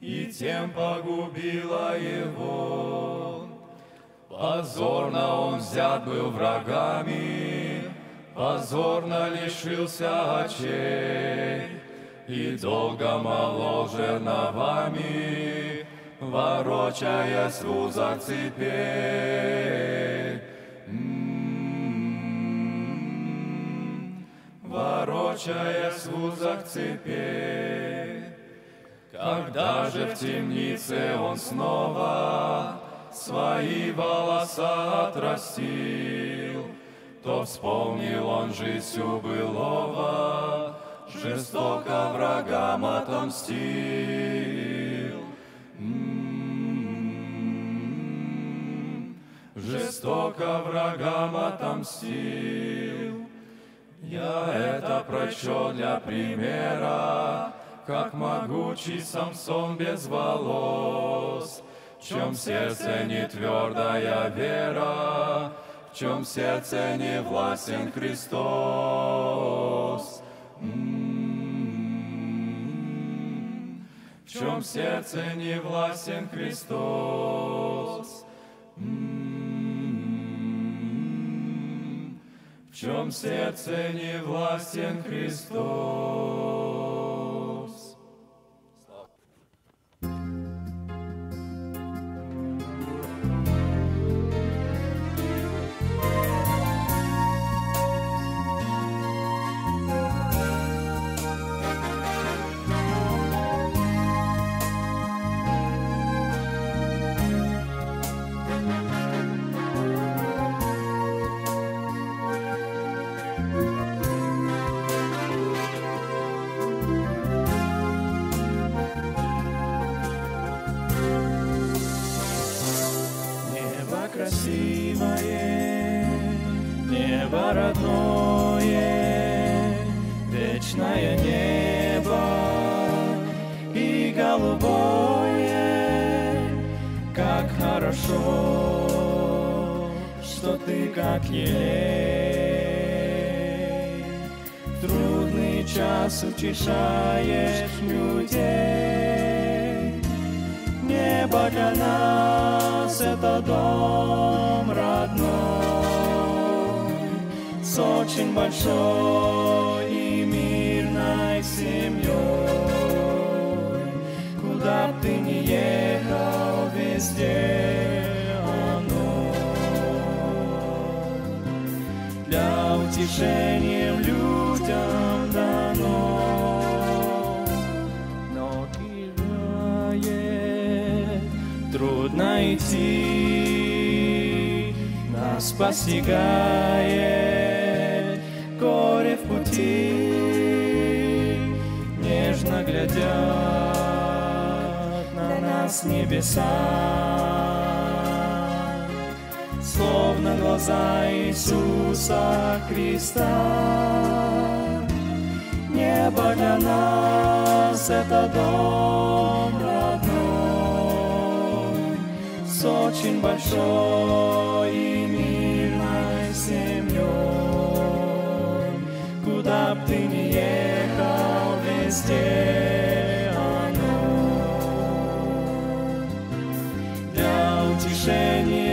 H: И тем погубила его. Позорно он взят был врагами, Позорно лишился очей, И долго молол жерновами, ворочаясь в узах цепей. Ворочаясь в узах цепей. Когда же в темнице он снова свои волоса отрастил, то вспомнил он жизнь былого, жестоко врагам отомстил.
D: Жестоко врагам отомстил. Я это прочел для примера, как могучий Самсон без волос, в чем сердце не твердая вера, в чем сердце не властен Христос. М-м-м. В чем сердце не властен Христос. М-м-м. В чем сердце не властен Христос. Голубое, как хорошо, что ты как елей. Трудный час утешаешь людей, Небо для нас это дом родной, с очень большой везде оно. Для утешения людям дано. Ноги рает, трудно идти, нас постигает горе в пути, нежно глядят на нас небеса, словно глаза Иисуса Христа. Небо для нас это дом родной, с очень большой и мирной семьей. Куда б ты ни ехал, везде Для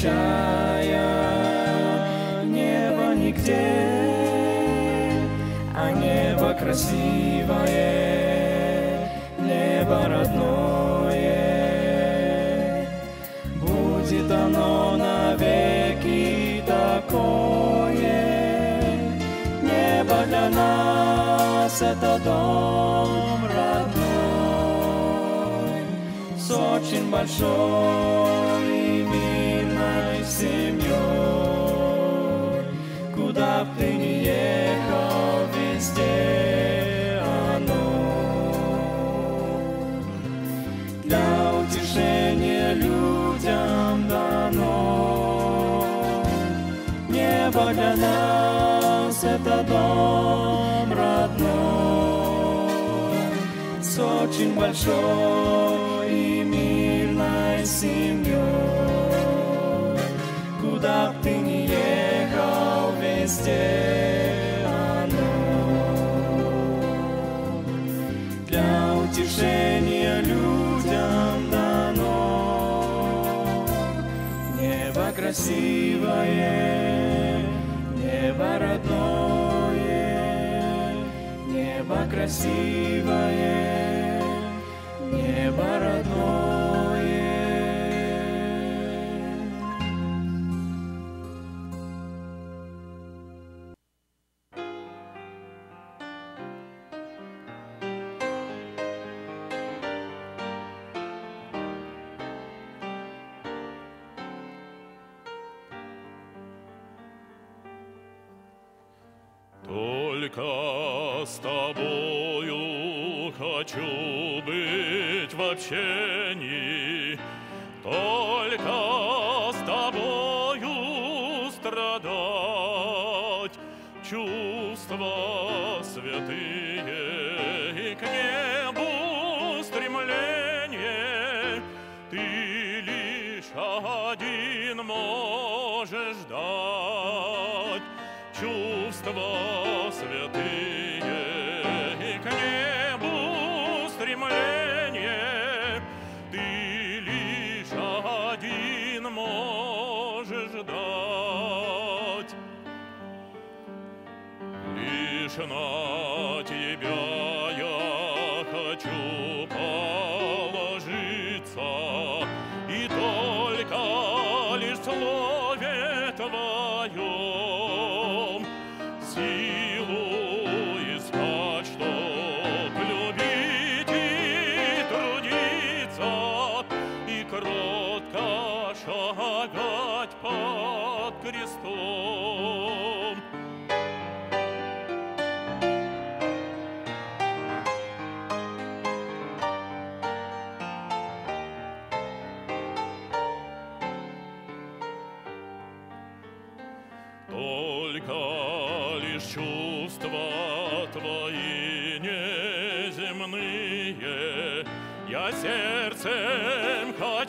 D: замечая небо нигде, а небо красивое, небо родное, будет оно навеки такое. Небо для нас это дом родной, с очень большой семьей. Куда б ты ни ехал, везде оно. Для утешения людям дано. Небо для нас это дом родной, с очень большой куда б ты не ехал, везде оно. Для утешения людям дано. Небо красивое, небо родное, небо красивое, небо родное.
I: с тобою хочу быть вообще.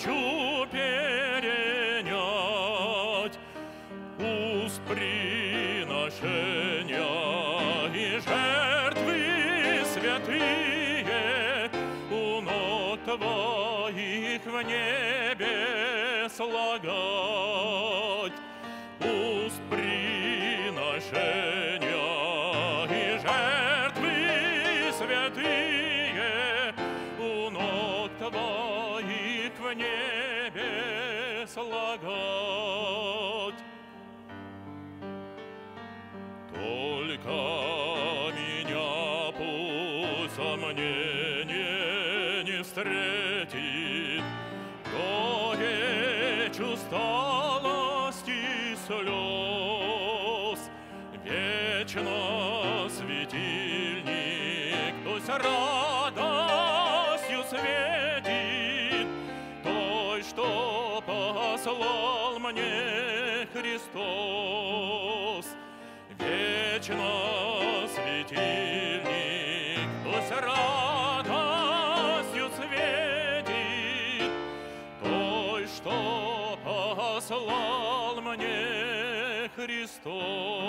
I: хочу перенять уст приношения и жертвы святые у ног Твоих в небе слагать. Христос, вечно светильник, пусть радостью светит той, что послал мне Христос.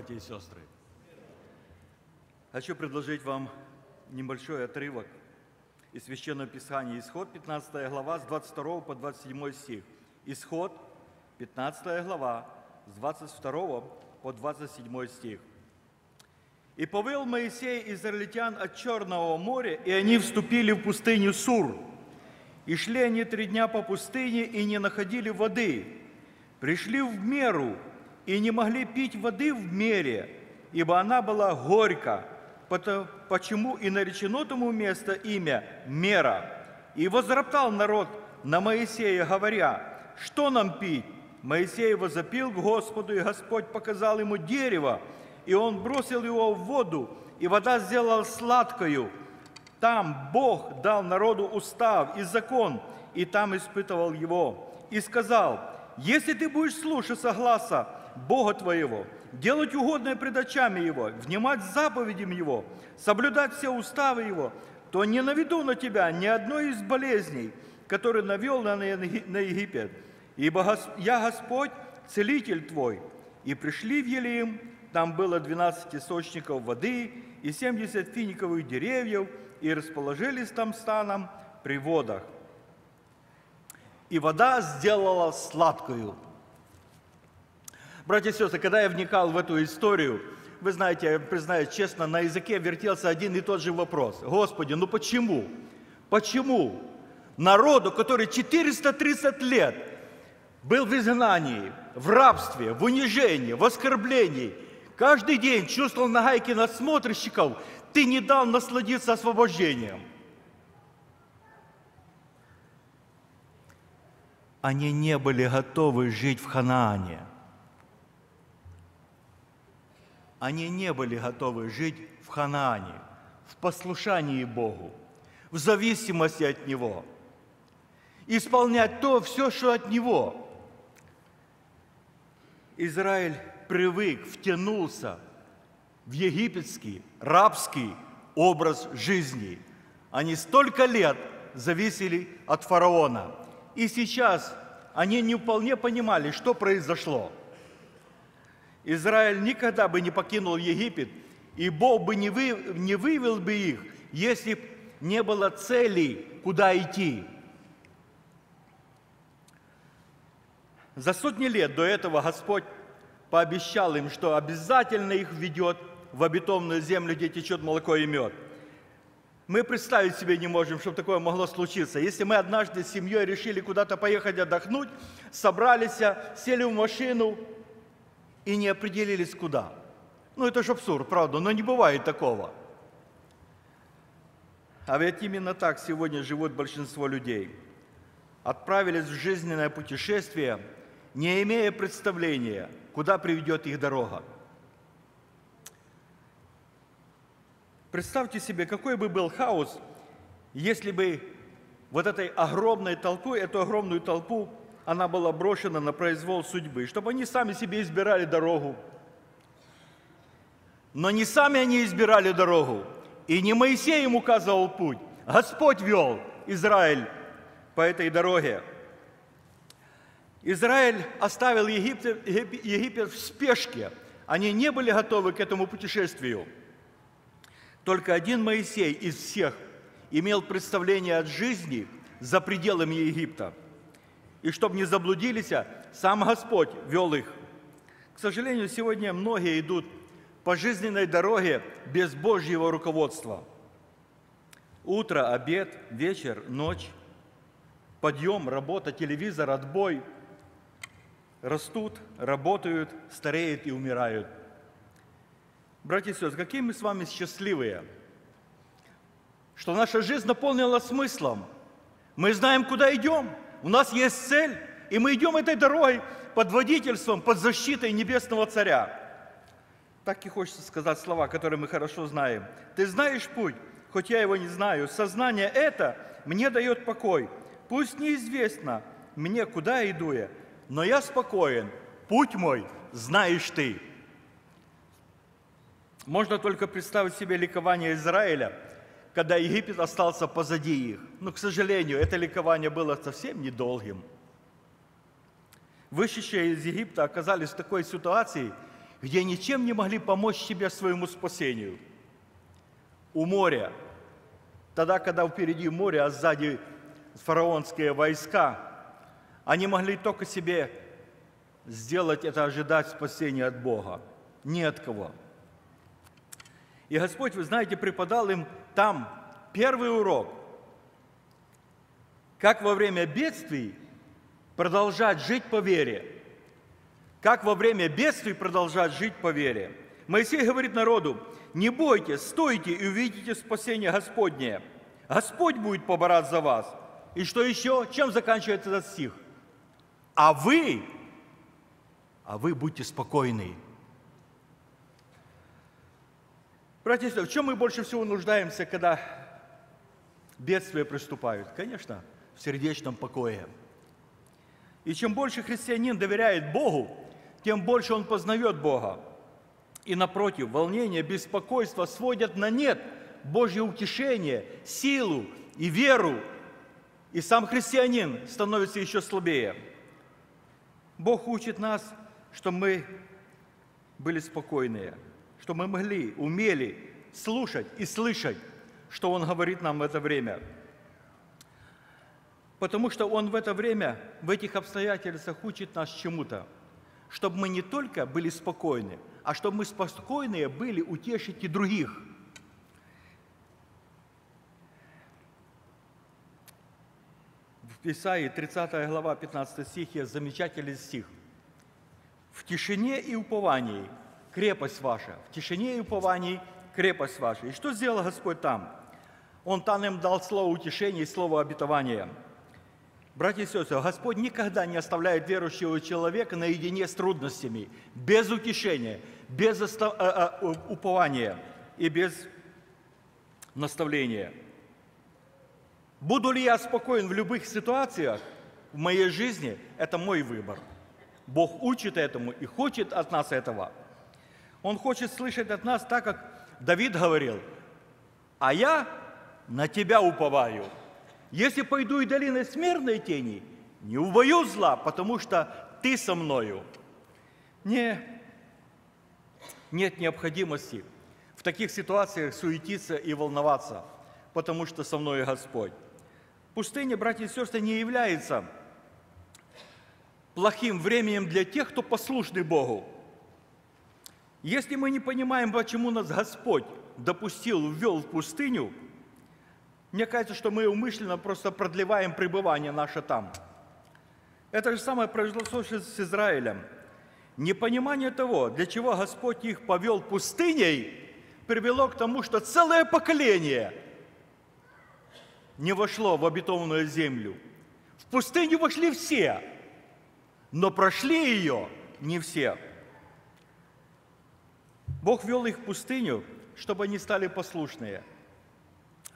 J: Братья и сестры. Хочу предложить вам небольшой отрывок из Священного Писания. Исход, 15 глава, с 22 по 27 стих. Исход, 15 глава, с 22 по 27 стих. «И повел Моисей израильтян от Черного моря, и они вступили в пустыню Сур. И шли они три дня по пустыне, и не находили воды. Пришли в меру, и не могли пить воды в мере, ибо она была горька. Почему и наречено тому место имя Мера. И возроптал народ на Моисея, говоря, что нам пить? Моисей возопил к Господу, и Господь показал ему дерево, и он бросил его в воду, и вода сделала сладкою. Там Бог дал народу устав и закон, и там испытывал его. И сказал, если ты будешь слушаться гласа Бога твоего, делать угодное пред очами Его, внимать заповедям Его, соблюдать все уставы Его, то не наведу на тебя ни одной из болезней, которые навел на Еги- на Египет. Ибо я Господь, целитель твой. И пришли в Елеим, там было 12 источников воды и 70 финиковых деревьев, и расположились там станом при водах. И вода сделала сладкую. Братья и сестры, когда я вникал в эту историю, вы знаете, я признаюсь честно, на языке вертелся один и тот же вопрос. Господи, ну почему? Почему народу, который 430 лет был в изгнании, в рабстве, в унижении, в оскорблении, каждый день чувствовал на гайке надсмотрщиков, ты не дал насладиться освобождением. Они не были готовы жить в Ханаане. Они не были готовы жить в Ханаане, в послушании Богу, в зависимости от Него, исполнять то, все, что от Него. Израиль привык, втянулся в египетский, рабский образ жизни. Они столько лет зависели от фараона. И сейчас они не вполне понимали, что произошло. Израиль никогда бы не покинул Египет, и Бог бы не, вы, не вывел бы их, если б не было целей, куда идти. За сотни лет до этого Господь пообещал им, что обязательно их введет в обетованную землю, где течет молоко и мед. Мы представить себе не можем, чтобы такое могло случиться. Если мы однажды с семьей решили куда-то поехать отдохнуть, собрались, сели в машину и не определились куда. Ну, это же абсурд, правда, но не бывает такого. А ведь именно так сегодня живут большинство людей. Отправились в жизненное путешествие, не имея представления, куда приведет их дорога. Представьте себе, какой бы был хаос, если бы вот этой огромной толпой, эту огромную толпу, она была брошена на произвол судьбы, чтобы они сами себе избирали дорогу. Но не сами они избирали дорогу, и не Моисей им указывал путь, Господь вел Израиль по этой дороге. Израиль оставил Египет, Египет в спешке. Они не были готовы к этому путешествию. Только один Моисей из всех имел представление от жизни за пределами Египта. И чтобы не заблудились, сам Господь вел их. К сожалению, сегодня многие идут по жизненной дороге без Божьего руководства. Утро, обед, вечер, ночь, подъем, работа, телевизор, отбой. Растут, работают, стареют и умирают. Братья и сестры, какие мы с вами счастливые, что наша жизнь наполнена смыслом. Мы знаем, куда идем. У нас есть цель, и мы идем этой дорогой под водительством, под защитой Небесного Царя. Так и хочется сказать слова, которые мы хорошо знаем. Ты знаешь путь, хоть я его не знаю. Сознание это мне дает покой. Пусть неизвестно мне, куда иду я, но я спокоен. Путь мой знаешь ты. Можно только представить себе ликование Израиля, когда Египет остался позади их. Но, к сожалению, это ликование было совсем недолгим. Вышедшие из Египта оказались в такой ситуации, где ничем не могли помочь себе своему спасению. У моря, тогда, когда впереди море, а сзади фараонские войска, они могли только себе сделать это, ожидать спасения от Бога, ни от кого. И Господь, вы знаете, преподал им там первый урок, как во время бедствий продолжать жить по вере. Как во время бедствий продолжать жить по вере. Моисей говорит народу, не бойтесь, стойте и увидите спасение Господнее. Господь будет поборать за вас. И что еще? Чем заканчивается этот стих? А вы, а вы будьте спокойны. Братья и сестры, в чем мы больше всего нуждаемся, когда бедствия приступают? Конечно, в сердечном покое. И чем больше христианин доверяет Богу, тем больше он познает Бога. И напротив, волнение, беспокойство сводят на нет Божье утешение, силу и веру. И сам христианин становится еще слабее. Бог учит нас, что мы были спокойные, что мы могли, умели слушать и слышать, что Он говорит нам в это время – Потому что Он в это время, в этих обстоятельствах учит нас чему-то. Чтобы мы не только были спокойны, а чтобы мы спокойные были утешить и других. В Исаии 30 глава 15 стих есть замечательный стих. «В тишине и уповании крепость ваша, в тишине и уповании крепость ваша». И что сделал Господь там? Он там им дал слово утешения и слово обетования – Братья и сестры, Господь никогда не оставляет верующего человека наедине с трудностями, без утешения, без остав... а, а, упования и без наставления. Буду ли я спокоен в любых ситуациях в моей жизни, это мой выбор. Бог учит этому и хочет от нас этого. Он хочет слышать от нас так, как Давид говорил, а я на тебя уповаю – если пойду и долиной смертной тени, не убою зла, потому что ты со мною. Не, нет необходимости в таких ситуациях суетиться и волноваться, потому что со мной Господь. Пустыня, братья и сестры, не является плохим временем для тех, кто послушный Богу. Если мы не понимаем, почему нас Господь допустил, ввел в пустыню – мне кажется, что мы умышленно просто продлеваем пребывание наше там. Это же самое произошло с Израилем. Непонимание того, для чего Господь их повел пустыней, привело к тому, что целое поколение не вошло в обетованную землю. В пустыню вошли все, но прошли ее не все. Бог вел их в пустыню, чтобы они стали послушные –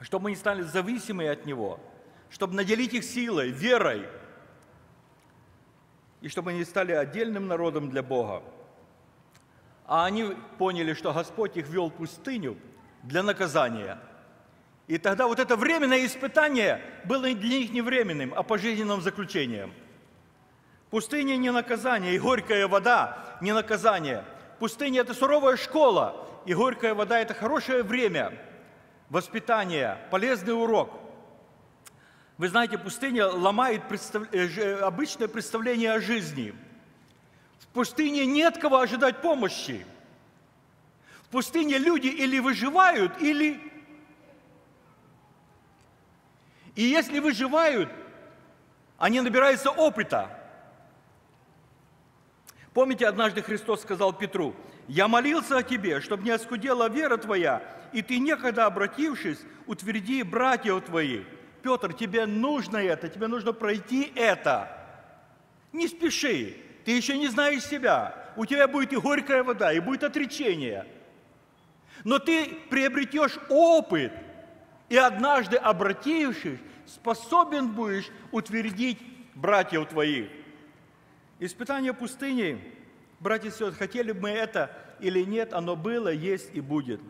J: чтобы они стали зависимы от Него, чтобы наделить их силой, верой, и чтобы они стали отдельным народом для Бога. А они поняли, что Господь их вел в пустыню для наказания. И тогда вот это временное испытание было для них не временным, а пожизненным заключением. Пустыня не наказание, и горькая вода не наказание. Пустыня – это суровая школа, и горькая вода – это хорошее время – воспитание, полезный урок. Вы знаете, пустыня ломает представ... Э, обычное представление о жизни. В пустыне нет кого ожидать помощи. В пустыне люди или выживают, или... И если выживают, они набираются опыта. Помните, однажды Христос сказал Петру, «Я молился о тебе, чтобы не оскудела вера твоя, и ты, некогда обратившись, утверди братьев твоих». Петр, тебе нужно это, тебе нужно пройти это. Не спеши, ты еще не знаешь себя. У тебя будет и горькая вода, и будет отречение. Но ты приобретешь опыт, и однажды обратившись, способен будешь утвердить братьев твоих. Испытание пустыни, братья и сестры, хотели бы мы это или нет, оно было, есть и будет.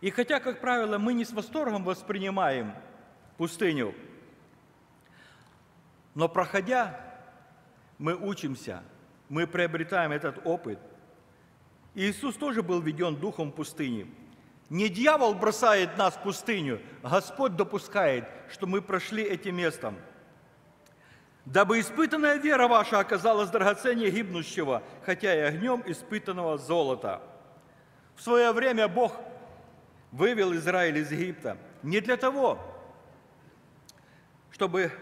J: И хотя, как правило, мы не с восторгом воспринимаем пустыню, но проходя, мы учимся, мы приобретаем этот опыт, Иисус тоже был введен духом в. Не дьявол бросает нас в пустыню, Господь допускает, что мы прошли этим местом. Дабы испытанная вера ваша оказалась драгоценнее гибнущего, хотя и огнем испытанного золота. В свое время Бог вывел Израиль из Египта не для того, чтобы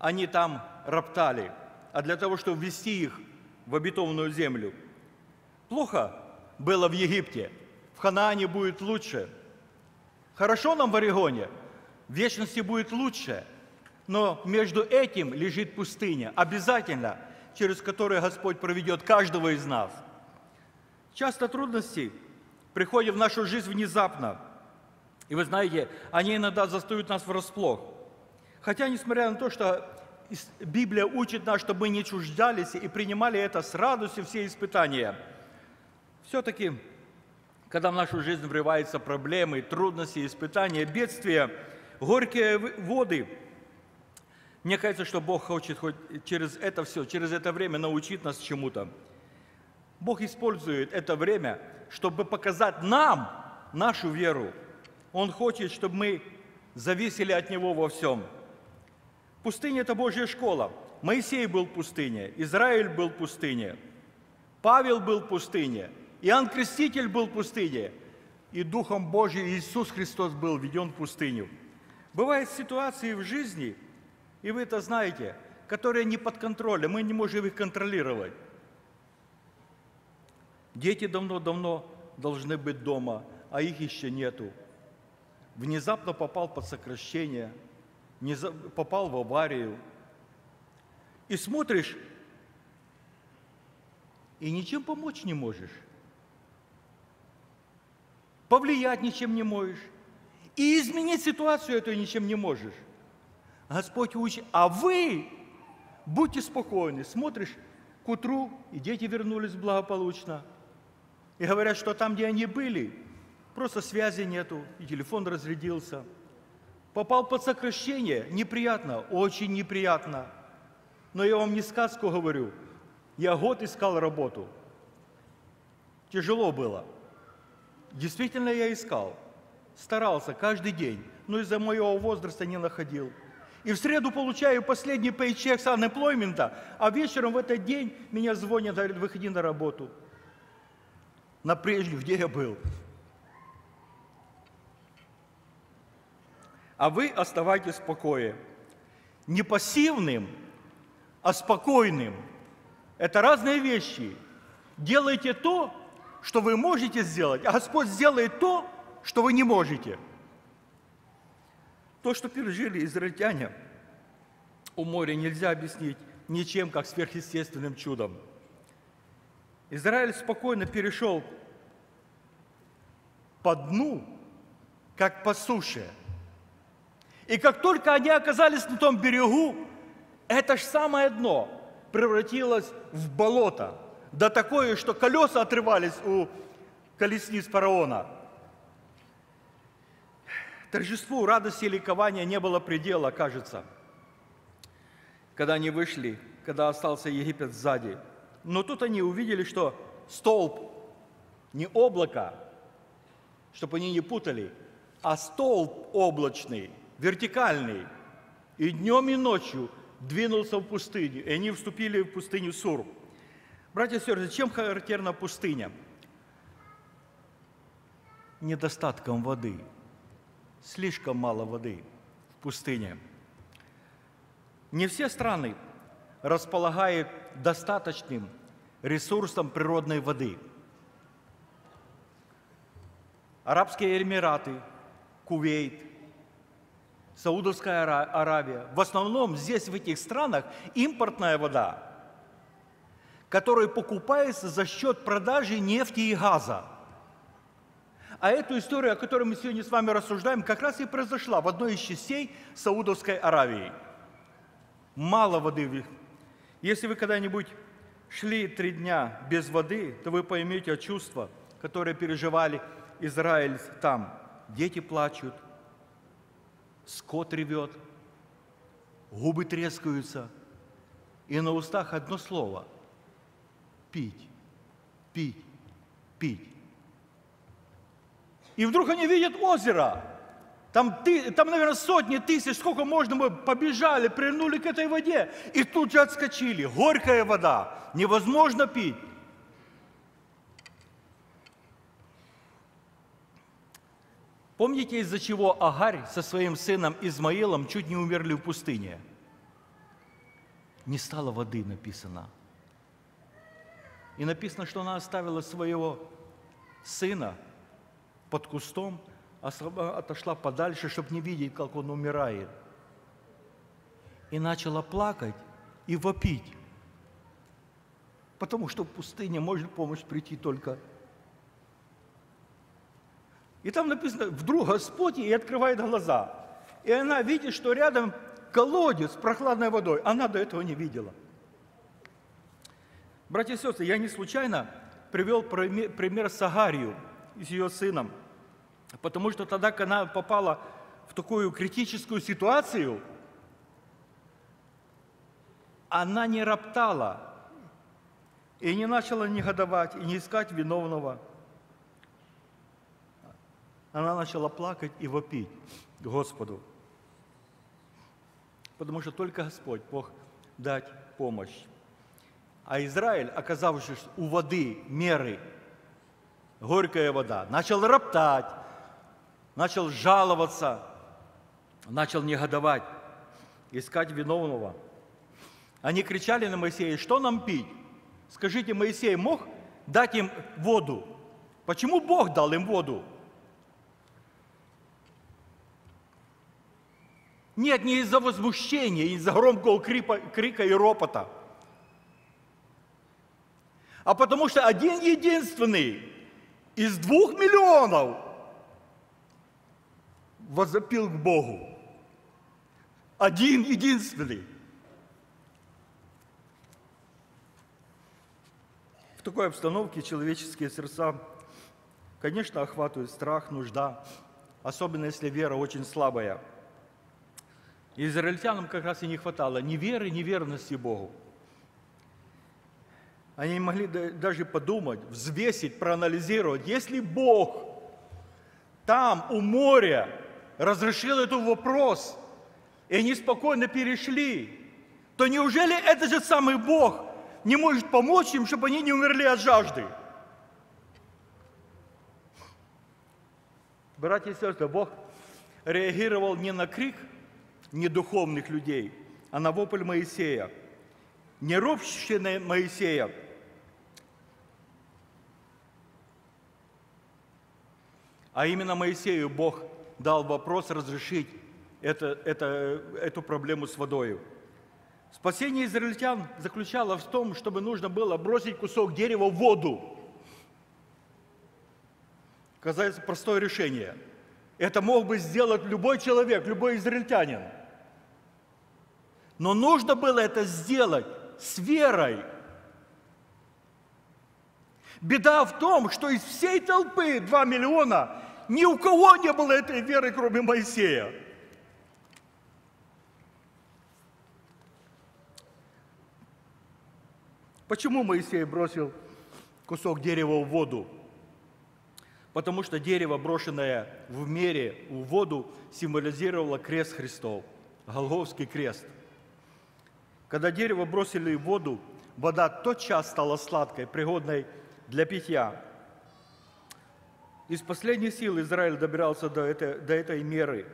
J: они там роптали, а для того, чтобы ввести их в обетованную землю. Плохо было в Египте, в Ханаане будет лучше. Хорошо нам в Орегоне, в вечности будет лучше. Но между этим лежит пустыня, обязательно, через которую Господь проведет каждого из нас. Часто трудности приходят в нашу жизнь внезапно. И вы знаете, они иногда застают нас врасплох. Хотя, несмотря на то, что Библия учит нас, чтобы мы не чуждались и принимали это с радостью, все испытания, все-таки, когда в нашу жизнь врываются проблемы, трудности, испытания, бедствия, горькие воды, мне кажется, что Бог хочет хоть через это все, через это время научить нас чему-то. Бог использует это время, чтобы показать нам нашу веру. Он хочет, чтобы мы зависели от Него во всем. Пустыня – это Божья школа. Моисей был в пустыне, Израиль был в пустыне, Павел был в пустыне, Иоанн Креститель был в пустыне, и Духом Божьим Иисус Христос был введен в пустыню. Бывают ситуации в жизни, и вы это знаете, которые не под контролем, мы не можем их контролировать. Дети давно-давно должны быть дома, а их еще нету. Внезапно попал под сокращение, попал в аварию. И смотришь, и ничем помочь не можешь. Повлиять ничем не можешь. И изменить ситуацию эту ничем не можешь. Господь учит, а вы будьте спокойны. Смотришь, к утру и дети вернулись благополучно. И говорят, что там, где они были, просто связи нету, и телефон разрядился. Попал под сокращение, неприятно, очень неприятно. Но я вам не сказку говорю, я год искал работу. Тяжело было. Действительно, я искал. Старался каждый день, но из-за моего возраста не находил. И в среду получаю последний пейчек с unemployment, а вечером в этот день меня звонят, говорят, выходи на работу. На прежнюю, где я был. А вы оставайтесь в. Не пассивным, а спокойным. Это разные вещи. Делайте то, что вы можете сделать, а Господь сделает то, что вы не можете. То, что пережили израильтяне у моря, нельзя объяснить ничем, как сверхъестественным чудом. Израиль спокойно перешел по дну, как по суше. И как только они оказались на том берегу, это же самое дно превратилось в болото. Да такое, что колеса отрывались у колесниц фараона. Торжеству, радости и ликования не было предела, кажется, когда они вышли, когда остался Египет сзади. Но тут они увидели, что столб, не облако, чтобы они не путали, а столб облачный, вертикальный, и днем и ночью двинулся в пустыню, и они вступили в пустыню Сур. Братья и сестры, чем характерна пустыня? Недостатком воды. Слишком мало воды в пустыне. Не все страны располагают достаточным ресурсом природной воды. Арабские Эмираты, Кувейт, Саудовская Ара- Аравия. В основном здесь, в этих странах, импортная вода, которая покупается за счет продажи нефти и газа. А эту историю, о которой мы сегодня с вами рассуждаем, как раз и произошла в одной из частей Саудовской Аравии. Мало воды. Если вы когда-нибудь шли три дня без воды, то вы поймете чувства, которые переживали Израиль там. Дети плачут, скот ревет, губы трескаются, и на устах одно слово – пить, пить, пить. И вдруг они видят озеро. Там, ты, там, наверное, сотни тысяч, сколько можно, мы побежали, прильнули к этой воде. И тут же отскочили. Горькая вода. Невозможно пить. Помните, из-за чего Агарь со своим сыном Измаилом чуть не умерли в пустыне? Не стало воды, написано. И написано, что она оставила своего сына под кустом, а сама отошла подальше, чтобы не видеть, как он умирает. И начала плакать и вопить. Потому что в пустыне может помощь прийти только и там написано, вдруг Господь ей открывает глаза. И она видит, что рядом колодец с прохладной водой. Она до этого не видела. Братья и сестры, я не случайно привел пример с Агарью с ее сыном. Потому что тогда, когда она попала в такую критическую ситуацию, она не роптала и не начала негодовать, и не искать виновного – она начала плакать и вопить Господу. Потому что только Господь мог дать помощь. А Израиль, оказавшись у воды, меры, горькая вода, начал роптать, начал жаловаться, начал негодовать, искать виновного. Они кричали на Моисея, что нам пить? Скажите, Моисей мог дать им воду? Почему Бог дал им воду? Нет, не из-за возмущения, из-за громкого крика, крика и ропота, а потому что один единственный из двух миллионов возопил к Богу. Один единственный. В такой обстановке человеческие сердца, конечно, охватывают страх, нужда, особенно если вера очень слабая – Израильтянам как раз и не хватало ни веры, ни верности Богу. Они не могли даже подумать, взвесить, проанализировать, если Бог там, у моря, разрешил этот вопрос, и они спокойно перешли, то неужели этот же самый Бог не может помочь им, чтобы они не умерли от жажды? Братья и сестры, Бог реагировал не на крик – недуховных людей, а на вопль Моисея. Не ропщины Моисея, а именно Моисею Бог дал вопрос разрешить это, это, эту проблему с водой. Спасение израильтян заключалось в том, чтобы нужно было бросить кусок дерева в воду. Казается, простое решение. Это мог бы сделать любой человек, любой израильтянин – но нужно было это сделать с верой. Беда в том, что из всей толпы 2 миллиона ни у кого не было этой веры, кроме Моисея. Почему Моисей бросил кусок дерева в воду? Потому что дерево, брошенное в мере в воду, символизировало крест Христов, Голговский крест – когда дерево бросили в воду, вода тотчас стала сладкой, пригодной для питья. Из последних сил Израиль добирался до этой, до этой меры.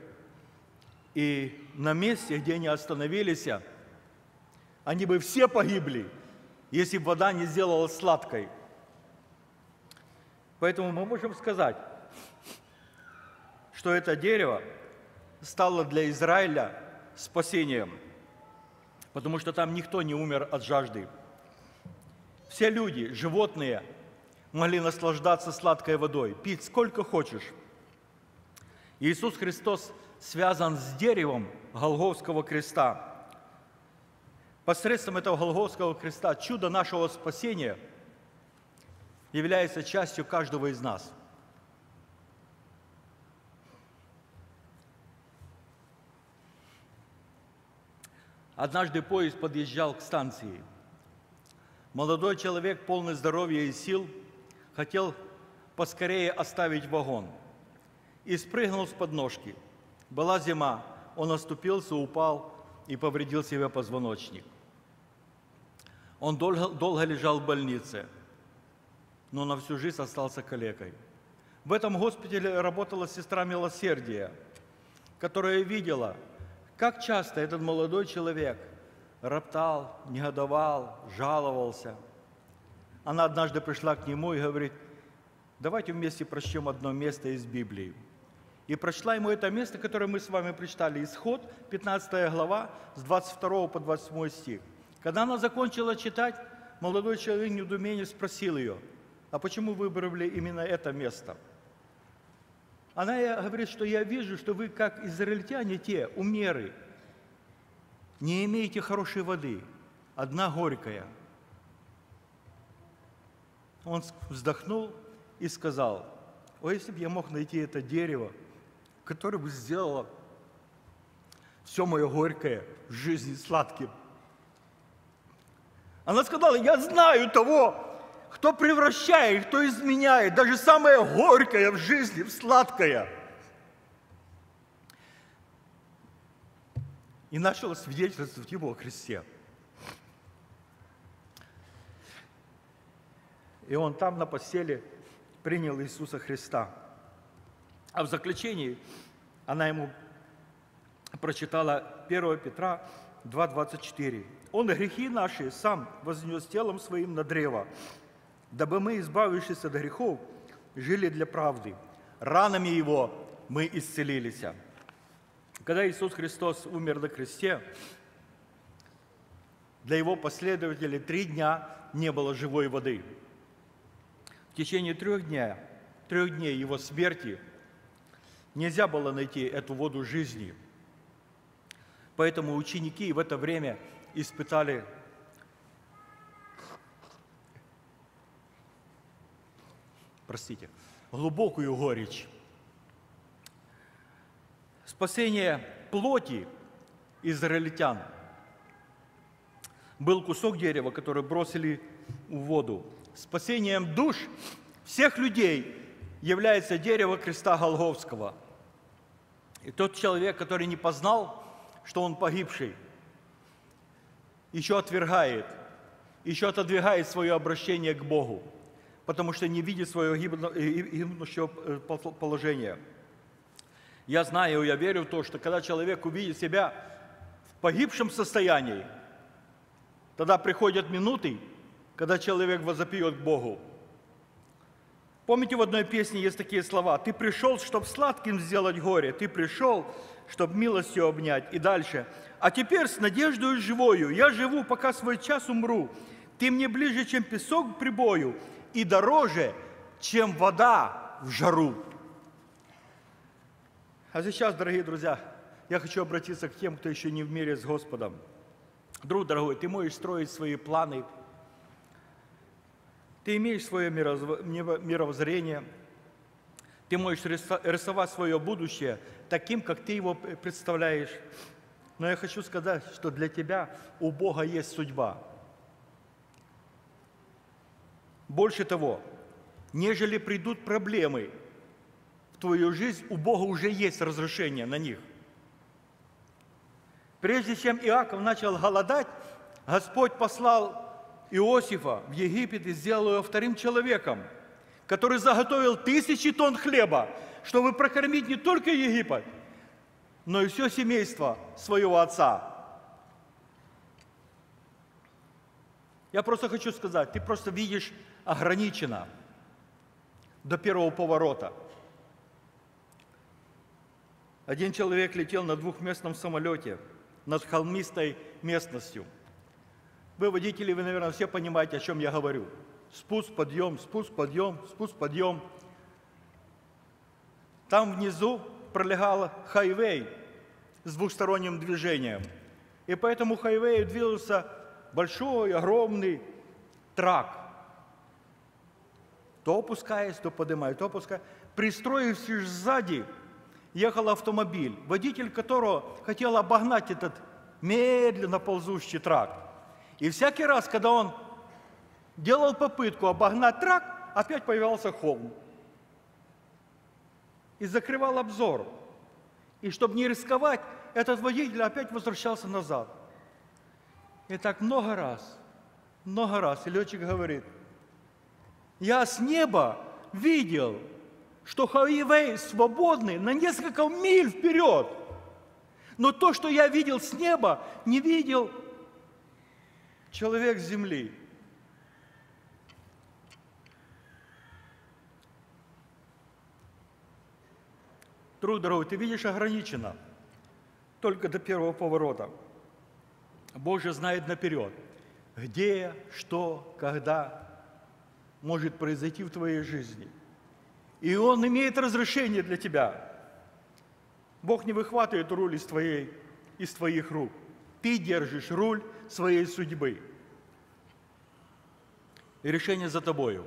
J: И на месте, где они остановились, они бы все погибли, если бы вода не сделала сладкой. Поэтому мы можем сказать, что это дерево стало для Израиля спасением – потому что там никто не умер от жажды. Все люди, животные, могли наслаждаться сладкой водой, пить сколько хочешь. Иисус Христос связан с деревом Голговского креста. Посредством этого Голговского креста чудо нашего спасения является частью каждого из нас – Однажды поезд подъезжал к станции. Молодой человек, полный здоровья и сил, хотел поскорее оставить вагон. И спрыгнул с подножки. Была зима, он оступился, упал и повредил себе позвоночник. Он долго, долго лежал в больнице, но на всю жизнь остался калекой. В этом госпитале работала сестра милосердия, которая видела, как часто этот молодой человек роптал, негодовал, жаловался. Она однажды пришла к нему и говорит, давайте вместе прочтем одно место из Библии. И прочла ему это место, которое мы с вами прочитали, Исход, 15 глава, с 22 по 28 стих. Когда она закончила читать, молодой человек в спросил ее, а почему вы выбрали именно это место? Она говорит, что я вижу, что вы, как израильтяне те, умеры, не имеете хорошей воды, одна горькая. Он вздохнул и сказал, о, если бы я мог найти это дерево, которое бы сделало все мое горькое в жизни сладким. Она сказала, я знаю того, кто превращает, кто изменяет даже самое горькое в жизни в сладкое. И начала свидетельствовать его о Христе. И он там на постели принял Иисуса Христа. А в заключении она ему прочитала 1 Петра 2,24. «Он грехи наши сам вознес телом своим на древо, дабы мы, избавившись от грехов, жили для правды. Ранами Его мы исцелились». Когда Иисус Христос умер на кресте, для Его последователей три дня не было живой воды. В течение трех дней, трех дней Его смерти нельзя было найти эту воду жизни. Поэтому ученики в это время испытали простите, глубокую горечь. Спасение плоти израильтян был кусок дерева, который бросили в воду. Спасением душ всех людей является дерево креста Голговского. И тот человек, который не познал, что он погибший, еще отвергает, еще отодвигает свое обращение к Богу, потому что не видит своего гибнущего положения. Я знаю, я верю в то, что когда человек увидит себя в погибшем состоянии, тогда приходят минуты, когда человек возопьет к Богу. Помните, в одной песне есть такие слова. «Ты пришел, чтобы сладким сделать горе, ты пришел, чтобы милостью обнять». И дальше. «А теперь с надеждой живою я живу, пока свой час умру. Ты мне ближе, чем песок к прибою, и дороже, чем вода в жару». А сейчас, дорогие друзья, я хочу обратиться к тем, кто еще не в мире с Господом. Друг дорогой, ты можешь строить свои планы, ты имеешь свое мировоззрение, ты можешь рисовать свое будущее таким, как ты его представляешь. Но я хочу сказать, что для тебя у Бога есть судьба. Больше того, нежели придут проблемы в твою жизнь, у Бога уже есть разрешение на них. Прежде чем Иаков начал голодать, Господь послал Иосифа в Египет и сделал его вторым человеком, который заготовил тысячи тонн хлеба, чтобы прокормить не только Египет, но и все семейство своего отца. Я просто хочу сказать, ты просто видишь ограничено до первого поворота. Один человек летел на двухместном самолете над холмистой местностью – вы, водители, вы, наверное, все понимаете, о чем я говорю. Спуск, подъем, спуск, подъем, спуск, подъем. Там внизу пролегал хайвей с двухсторонним движением. И по этому хайвею двигался большой, огромный трак. То опускаясь, то поднимая, то опускаясь. Пристроившись сзади, ехал автомобиль, водитель которого хотел обогнать этот медленно ползущий трак. И всякий раз, когда он делал попытку обогнать трак, опять появлялся холм. и закрывал обзор. И чтобы не рисковать, этот водитель опять возвращался назад. И так много раз, много раз. И летчик говорит, я с неба видел, что хайвей свободный на несколько миль вперед. Но то, что я видел с неба, не видел человек земли. Друг дорогой, ты видишь ограничено только до первого поворота. Бог же знает наперед, где, что, когда может произойти в твоей жизни. И Он имеет разрешение для тебя. Бог не выхватывает руль из, твоей, из твоих рук. Ты держишь руль своей судьбы. И решение за тобою.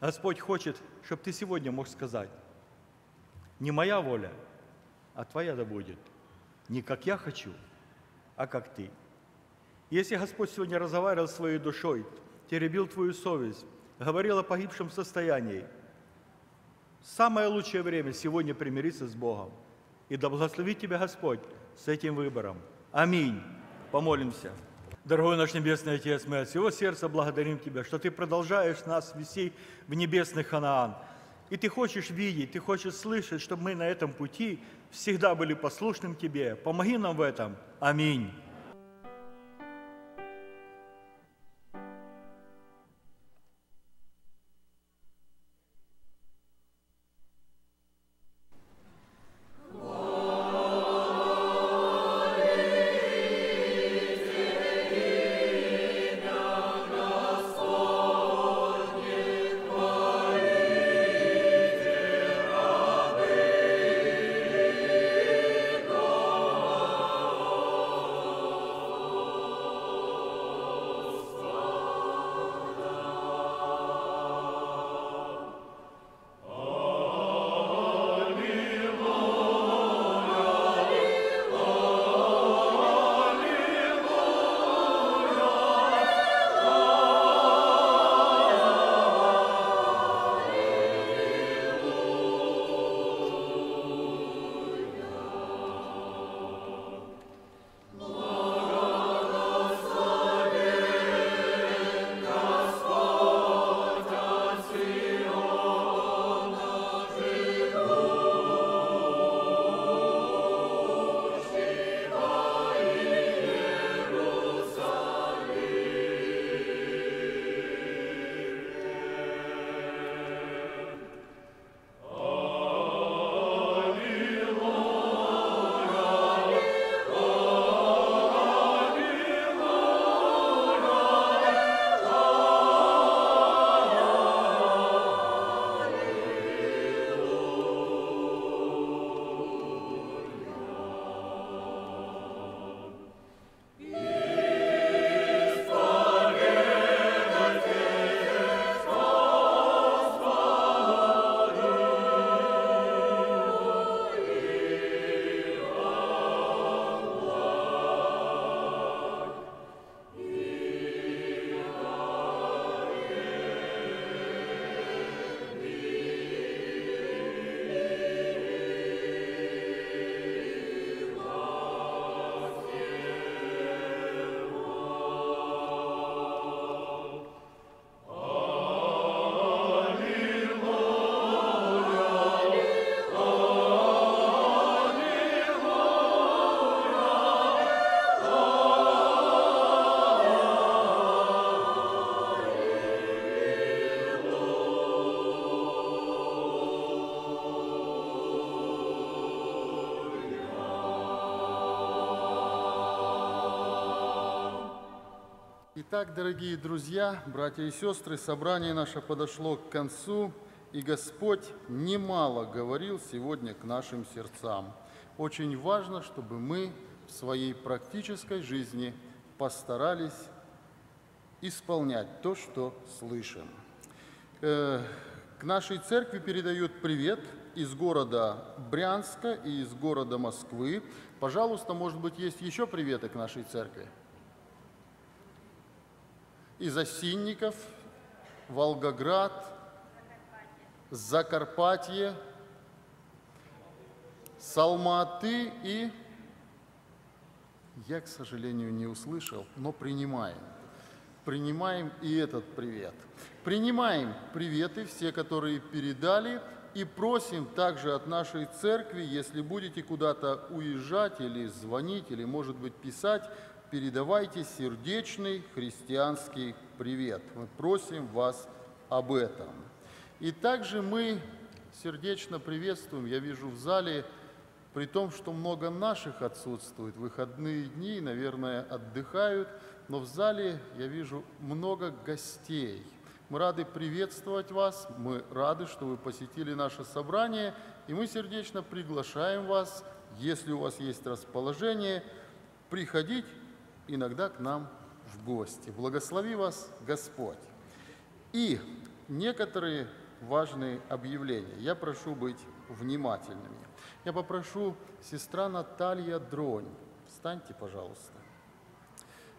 J: Господь хочет, чтобы ты сегодня мог сказать, не моя воля, а твоя да будет. Не как я хочу, а как ты. Если Господь сегодня разговаривал с твоей душой, теребил твою совесть, говорил о погибшем состоянии, самое лучшее время сегодня примириться с Богом. И да благословит тебя Господь с этим выбором. Аминь. Помолимся. Дорогой наш Небесный Отец, мы от всего сердца благодарим Тебя, что Ты продолжаешь нас вести в небесный Ханаан. И Ты хочешь видеть, Ты хочешь слышать, чтобы мы на этом пути всегда были послушным Тебе. Помоги нам в этом. Аминь.
A: Итак, дорогие друзья, братья и сестры, собрание наше подошло к концу, и Господь немало говорил сегодня к нашим сердцам. Очень важно, чтобы мы в своей практической жизни постарались исполнять то, что слышим. Э, К нашей церкви передают привет из города Брянска и из города Москвы. Пожалуйста, может быть, есть еще приветы к нашей церкви? Из Осинников, Волгоград, Закарпатье, Салматы и... Я, к сожалению, не услышал, но принимаем. Принимаем и этот привет. Принимаем приветы, все, которые передали, и просим также от нашей церкви, если будете куда-то уезжать или звонить, или, может быть, писать, передавайте сердечный христианский привет. Мы просим вас об этом. И также мы сердечно приветствуем, я вижу в зале, при том, что много наших отсутствует, выходные дни, наверное, отдыхают, но в зале я вижу много гостей. Мы рады приветствовать вас, мы рады, что вы посетили наше собрание, и мы сердечно приглашаем вас, если у вас есть расположение, приходить иногда к нам в гости. Благослови вас Господь. И некоторые важные объявления. Я прошу быть внимательными. Я попрошу сестра Наталья Дронь. Встаньте, пожалуйста.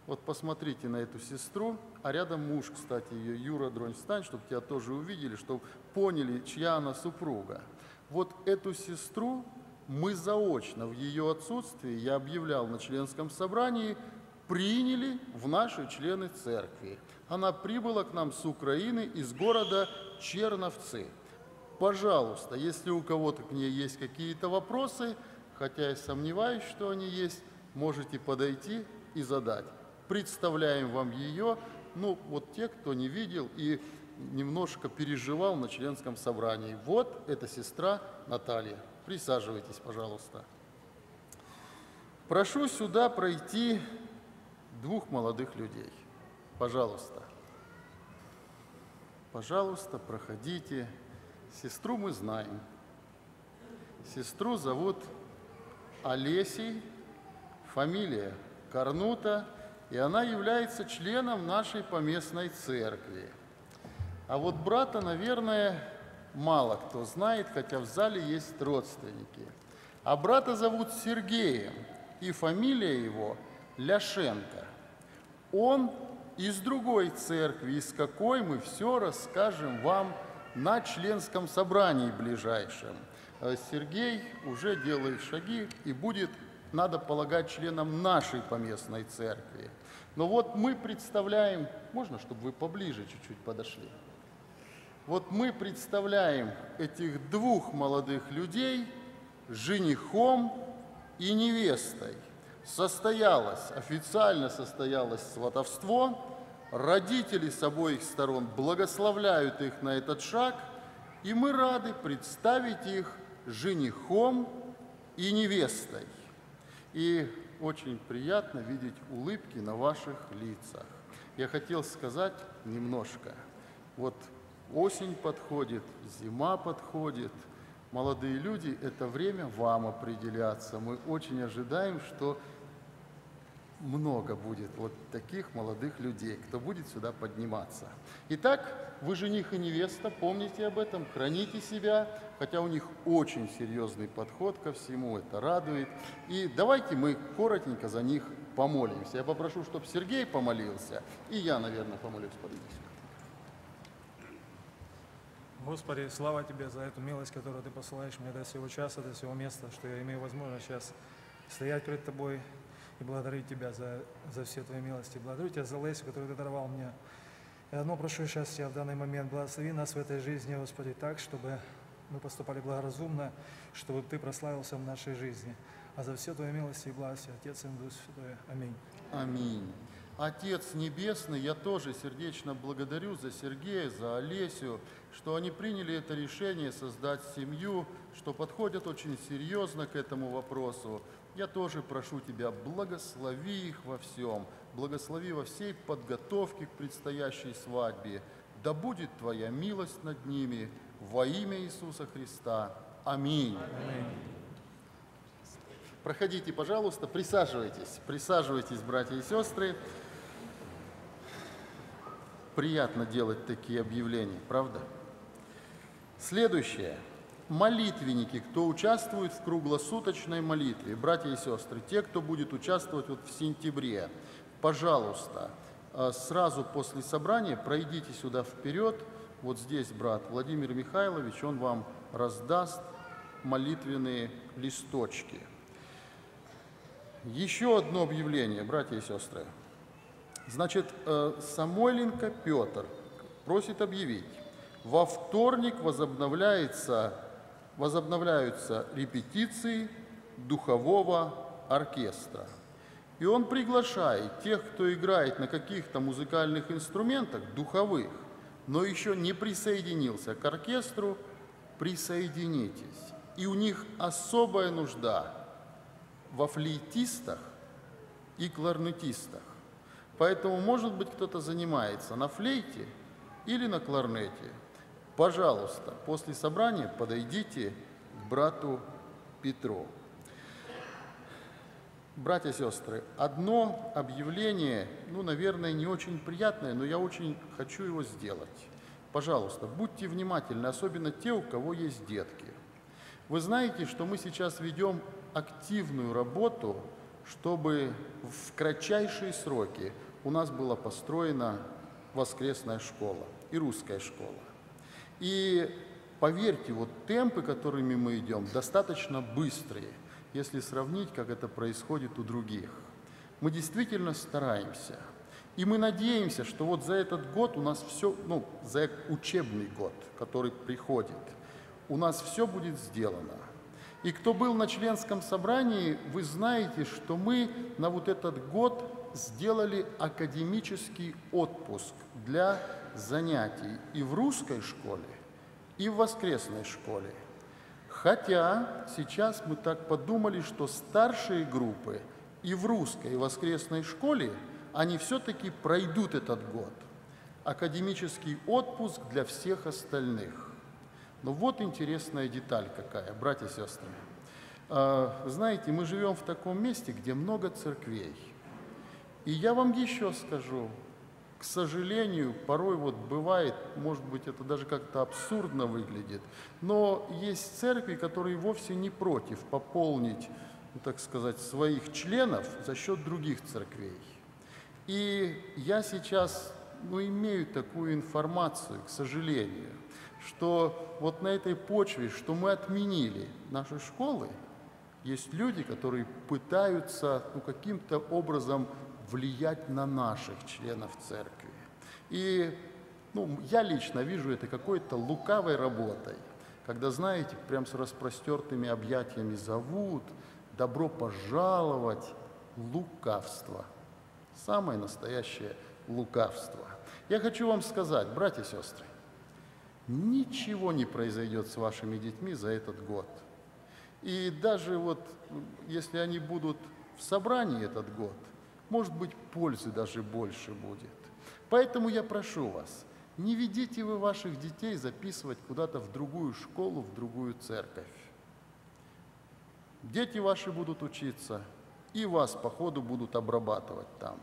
A: Вот посмотрите на эту сестру, а рядом муж, кстати, ее Юра Дронь, встань, чтобы тебя тоже увидели, чтобы поняли, чья она супруга. Вот эту сестру мы заочно в ее отсутствии, я объявлял на членском собрании, приняли в наши члены церкви. Она прибыла к нам с Украины из города Черновцы. Пожалуйста, если у кого-то к ней есть какие-то вопросы, хотя я сомневаюсь, что они есть, можете подойти и задать. Представляем вам ее, ну, вот те, кто не видел и немножко переживал на членском собрании. Вот эта сестра Наталья. Присаживайтесь, пожалуйста. Прошу сюда пройти двух молодых людей. Пожалуйста. Пожалуйста, проходите. Сестру мы знаем. Сестру зовут Олесей, фамилия Корнута, и она является членом нашей поместной церкви. А вот брата, наверное, мало кто знает, хотя в зале есть родственники. А брата зовут Сергеем, и фамилия его Ляшенко. Он из другой церкви, из какой мы все расскажем вам на членском собрании ближайшем. Э, Сергей уже делает шаги и будет, надо полагать, членом нашей поместной церкви. Но вот мы представляем, можно, чтобы вы поближе чуть-чуть подошли? Вот мы представляем этих двух молодых людей женихом и невестой. Состоялось, официально состоялось сватовство, Родители с обоих сторон благословляют их на этот шаг, и мы рады представить их женихом и невестой. И очень приятно видеть улыбки на ваших лицах. Я хотел сказать немножко. Вот осень подходит, зима подходит. Молодые люди, это время вам определяться. Мы очень ожидаем, что много будет вот таких молодых людей, кто будет сюда подниматься. Итак, вы жених и невеста, помните об этом, храните себя, хотя у них очень серьезный подход ко всему, это радует. И давайте мы коротенько за них помолимся. Я попрошу, чтобы Сергей помолился, и я, наверное, помолюсь. Подойдите.
K: Господи, слава Тебе за эту милость, которую Ты посылаешь мне до сего часа, до сего места, что я имею возможность сейчас стоять перед Тобой, и благодарить Тебя за, за все Твои милости. Благодарю Тебя за Лесю, которую Ты даровал мне. И одно прошу сейчас Тебя в данный момент, благослови нас в этой жизни, Господи, так, чтобы мы поступали благоразумно, чтобы Ты прославился в нашей жизни. А за все Твои милости и благости, Отец и Дух Святой. Аминь.
A: Аминь. Отец Небесный, я тоже сердечно благодарю за Сергея, за Олесю, что они приняли это решение создать семью, что подходят очень серьезно к этому вопросу. Я тоже прошу Тебя, благослови их во всем, благослови во всей подготовке к предстоящей свадьбе. Да будет Твоя милость над ними во имя Иисуса Христа. Аминь. Аминь. Проходите, пожалуйста, присаживайтесь, присаживайтесь, братья и сестры. Приятно делать такие объявления, правда? Следующее – молитвенники, кто участвует в круглосуточной молитве, братья и сестры, те, кто будет участвовать вот в сентябре, пожалуйста, э, сразу после собрания пройдите сюда вперед, вот здесь брат Владимир Михайлович, он вам раздаст молитвенные листочки. Еще одно объявление, братья и сестры. Значит, э, Самойленко Петр просит объявить, во вторник возобновляется, возобновляются репетиции духового оркестра. И он приглашает тех, кто играет на каких-то музыкальных инструментах, духовых, но еще не присоединился к оркестру, присоединитесь. И у них особая нужда во флейтистах и кларнетистах. Поэтому, может быть, кто-то занимается на флейте или на кларнете. Пожалуйста, после собрания подойдите к брату Петру. Братья и сестры, одно объявление, ну, наверное, не очень приятное, но я очень хочу его сделать. Пожалуйста, будьте внимательны, особенно те, у кого есть детки. Вы знаете, что мы сейчас ведем активную работу, чтобы в кратчайшие сроки у нас была построена воскресная школа и русская школа. И поверьте, вот темпы, которыми мы идем, достаточно быстрые, если сравнить, как это происходит у других. Мы действительно стараемся. И мы надеемся, что вот за этот год у нас все, ну, за учебный год, который приходит, у нас все будет сделано. И кто был на членском собрании, вы знаете, что мы на вот этот год сделали академический отпуск для занятий и в русской школе, и в воскресной школе. Хотя сейчас мы так подумали, что старшие группы и в русской, и в воскресной школе, они все-таки пройдут этот год. Академический отпуск для всех остальных. Но вот интересная деталь какая, братья и сестры. А, знаете, мы живем в таком месте, где много церквей. И я вам еще скажу, к сожалению, порой вот бывает, может быть, это даже как-то абсурдно выглядит, но есть церкви, которые вовсе не против пополнить, ну, так сказать, своих членов за счет других церквей. И я сейчас ну, имею такую информацию, к сожалению, что вот на этой почве, что мы отменили наши школы, есть люди, которые пытаются ну, каким-то образом влиять на наших членов церкви. И ну, я лично вижу это какой-то лукавой работой, когда, знаете, прям с распростертыми объятиями зовут, добро пожаловать, лукавство. Самое настоящее лукавство. Я хочу вам сказать, братья и сестры, ничего не произойдет с вашими детьми за этот год. И даже вот если они будут в собрании этот год, может быть, пользы даже больше будет. Поэтому я прошу вас, не ведите вы ваших детей записывать куда-то в другую школу, в другую церковь. Дети ваши будут учиться, и вас по ходу будут обрабатывать там.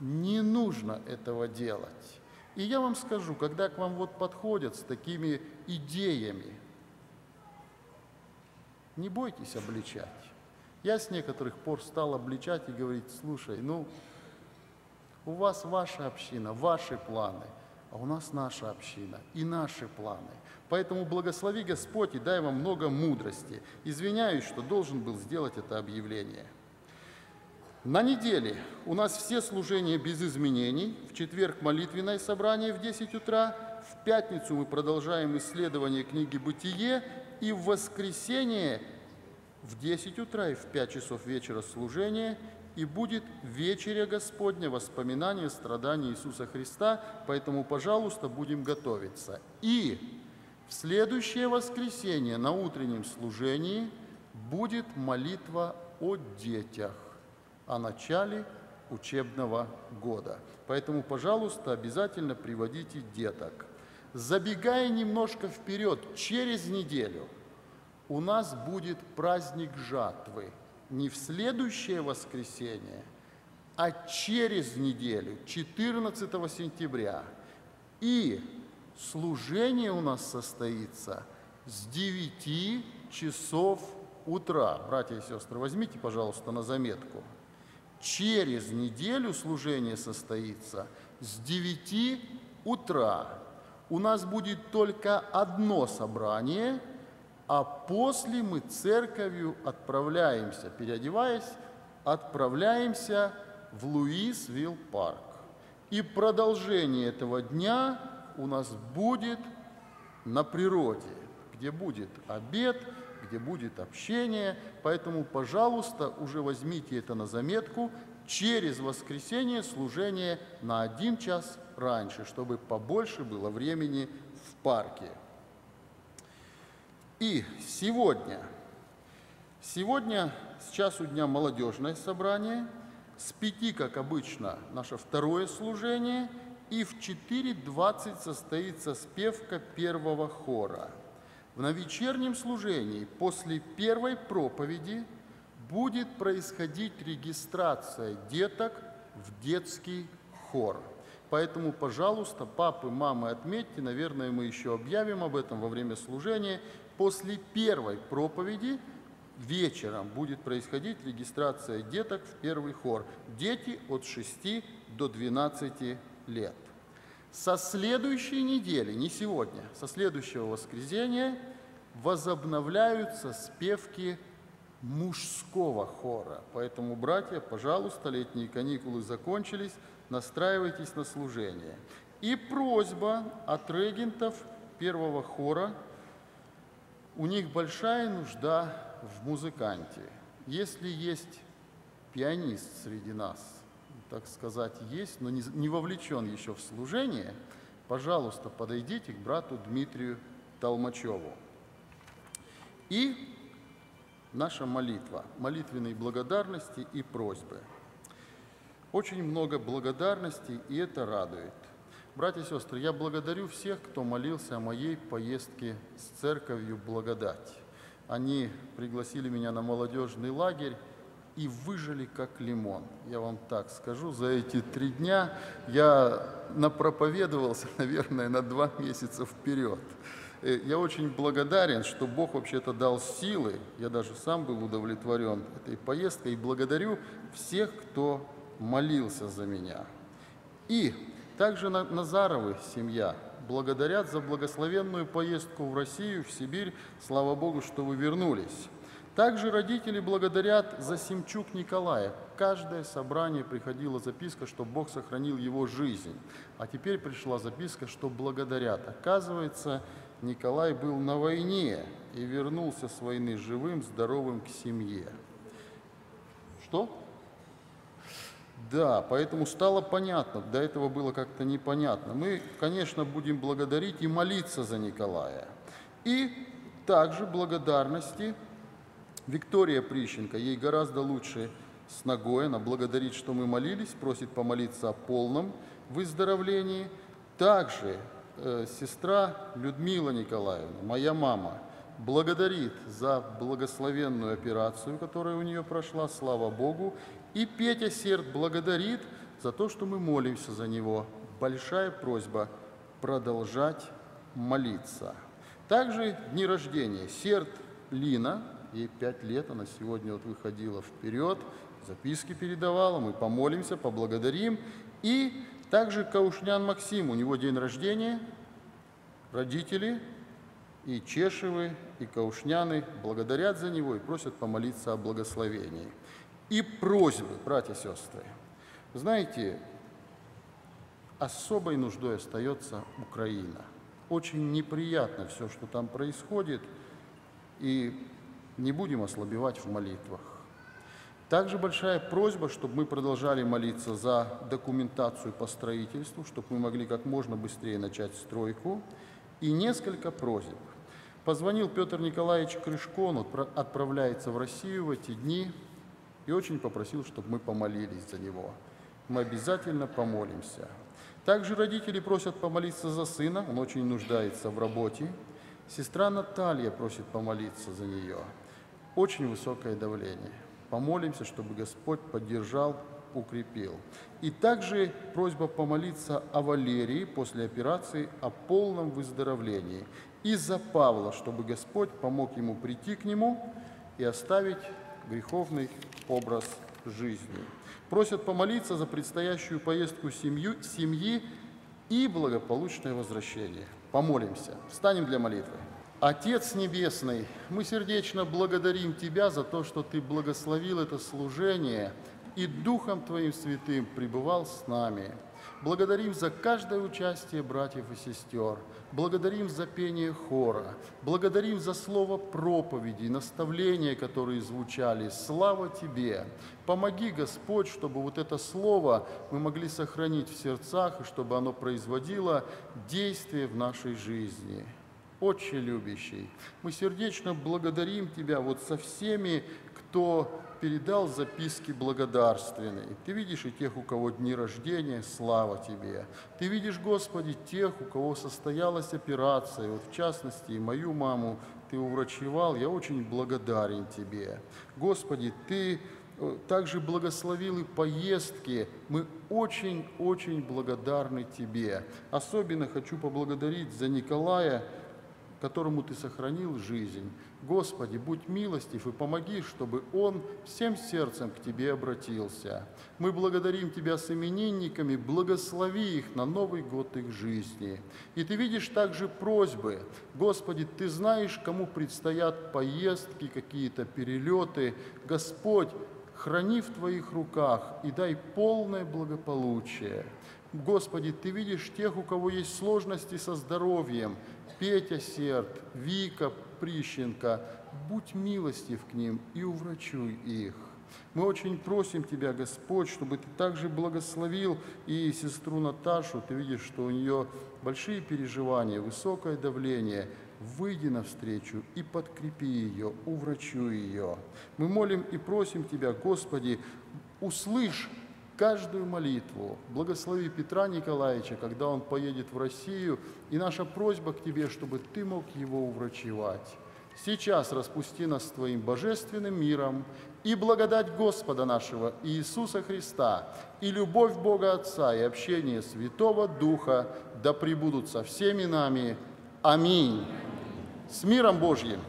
A: Не нужно этого делать. И я вам скажу, когда к вам вот подходят с такими идеями, не бойтесь обличать. Я с некоторых пор стал обличать и говорить, слушай, ну, у вас ваша община, ваши планы, а у нас наша община и наши планы. Поэтому благослови Господь и дай вам много мудрости. Извиняюсь, что должен был сделать это объявление. На неделе у нас все служения без изменений. В четверг молитвенное собрание в 10 утра. В пятницу мы продолжаем исследование книги «Бытие». И в воскресенье в 10 утра и в 5 часов вечера служение, и будет вечеря Господня, воспоминание страданий Иисуса Христа, поэтому, пожалуйста, будем готовиться. И в следующее воскресенье на утреннем служении будет молитва о детях, о начале учебного года. Поэтому, пожалуйста, обязательно приводите деток. Забегая немножко вперед, через неделю – у нас будет праздник жатвы не в следующее воскресенье, а через неделю, 14 сентября. И служение у нас состоится с 9 часов утра. Братья и сестры, возьмите, пожалуйста, на заметку. Через неделю служение состоится с 9 утра. у нас будет только одно собрание, а после мы церковью отправляемся, переодеваясь, отправляемся в Луисвилл парк. И продолжение этого дня у нас будет на природе, где будет обед, где будет общение. Поэтому, пожалуйста, уже возьмите это на заметку. Через воскресенье служение на один час раньше, чтобы побольше было времени в парке. И сегодня, сегодня с часу дня молодежное собрание, с пяти, как обычно, наше второе служение, и в 4.20 состоится спевка первого хора. В вечернем служении после первой проповеди будет происходить регистрация деток в детский хор. Поэтому, пожалуйста, папы, мамы, отметьте, наверное, мы еще объявим об этом во время служения. После первой проповеди вечером будет происходить регистрация деток в первый хор. Дети от 6 до 12 лет. Со следующей недели, не сегодня, со следующего воскресенья возобновляются спевки мужского хора. Поэтому, братья, пожалуйста, летние каникулы закончились, настраивайтесь на служение. И просьба от регентов первого хора, у них большая нужда в музыканте. Если есть пианист среди нас, так сказать, есть, но не, вовлечен еще в служение, пожалуйста, подойдите к брату Дмитрию Толмачеву. И наша молитва, молитвенной благодарности и просьбы – очень много благодарности, и это радует. Братья и сестры, я благодарю всех, кто молился о моей поездке с церковью «Благодать». Они пригласили меня на молодежный лагерь и выжили как лимон. Я вам так скажу, за эти три дня я напроповедовался, наверное, на два месяца вперед. Э, я очень благодарен, что Бог вообще-то дал силы. Я даже сам был удовлетворен этой поездкой. И благодарю всех, кто молился за меня. И также Назаровы, семья, благодарят за благословенную поездку в Россию, в Сибирь. Слава Богу, что вы вернулись. Также родители благодарят за Семчук Николая. Каждое собрание приходила записка, что Бог сохранил его жизнь. А теперь пришла записка, что благодарят. Оказывается, Николай был на войне и вернулся с войны живым, здоровым к семье. Что? Да, поэтому стало понятно, до этого было как-то непонятно. Мы, конечно, будем благодарить и молиться за Николая. И также благодарности Виктория Прищенко, ей гораздо лучше с ногой, она благодарит, что мы молились, просит помолиться о полном выздоровлении. Также э, сестра Людмила Николаевна, моя мама, благодарит за благословенную операцию, которая у нее прошла, слава Богу, и Петя Серд благодарит за то, что мы молимся за него. Большая просьба продолжать молиться. Также дни рождения. Серд Лина, ей пять лет, она сегодня вот выходила вперед, записки передавала, мы помолимся, поблагодарим. И также Каушнян Максим, у него день рождения, родители и Чешевы, и Каушняны благодарят за него и просят помолиться о благословении и просьбы, братья и сестры. Знаете, особой нуждой остается Украина. Очень неприятно все, что там происходит, и не будем ослабевать в молитвах. Также большая просьба, чтобы мы продолжали молиться за документацию по строительству, чтобы мы могли как можно быстрее начать стройку. И несколько просьб. Позвонил Петр Николаевич Крышко, он отправляется в Россию в эти дни и очень попросил, чтобы мы помолились за него. Мы обязательно помолимся. Также родители просят помолиться за сына, он очень нуждается в работе. Сестра Наталья просит помолиться за нее. Очень высокое давление. Помолимся, чтобы Господь поддержал, укрепил. И также просьба помолиться о Валерии после операции о полном выздоровлении. И за Павла, чтобы Господь помог ему прийти к нему и оставить греховный образ жизни. Просят помолиться за предстоящую поездку семью, семьи и благополучное возвращение. Помолимся. Встанем для молитвы. Отец Небесный, мы сердечно благодарим Тебя за то, что Ты благословил это служение и Духом Твоим Святым пребывал с нами. Благодарим за каждое участие братьев и сестер. Благодарим за пение хора. Благодарим за слово проповеди, наставления, которые звучали. Слава Тебе! Помоги, Господь, чтобы вот это слово мы могли сохранить в сердцах, и чтобы оно производило действие в нашей жизни. Отче любящий, мы сердечно благодарим Тебя вот со всеми, кто передал записки благодарственные. Ты видишь и тех, у кого дни рождения, слава Тебе. Ты видишь, Господи, тех, у кого состоялась операция, вот в частности и мою маму Ты уврачевал, я очень благодарен Тебе. Господи, Ты э, также благословил и поездки. Мы очень-очень благодарны Тебе. Особенно хочу поблагодарить за Николая, которому Ты сохранил жизнь. Господи, будь милостив и помоги, чтобы он всем сердцем к Тебе обратился. Мы благодарим Тебя с именинниками, благослови их на Новый год их жизни. И Ты видишь также просьбы. Господи, Ты знаешь, кому предстоят поездки, какие-то перелеты. Господь, храни в Твоих руках и дай полное благополучие. Господи, Ты видишь тех, у кого есть сложности со здоровьем, Петя Серд, Вика Прищенко, будь милостив к ним и уврачуй их. Мы очень просим Тебя, Господь, чтобы Ты также благословил и сестру Наташу. Ты видишь, что у нее большие переживания, высокое давление. Выйди навстречу и подкрепи ее, уврачуй ее. Мы молим и просим Тебя, Господи, услышь каждую молитву. Благослови Петра Николаевича, когда он поедет в Россию, и наша просьба к Тебе, чтобы Ты мог его уврачевать. Сейчас распусти нас Твоим божественным миром, и благодать Господа нашего Иисуса Христа, и любовь Бога Отца, и общение Святого Духа да пребудут со всеми нами. Аминь. С миром Божьим!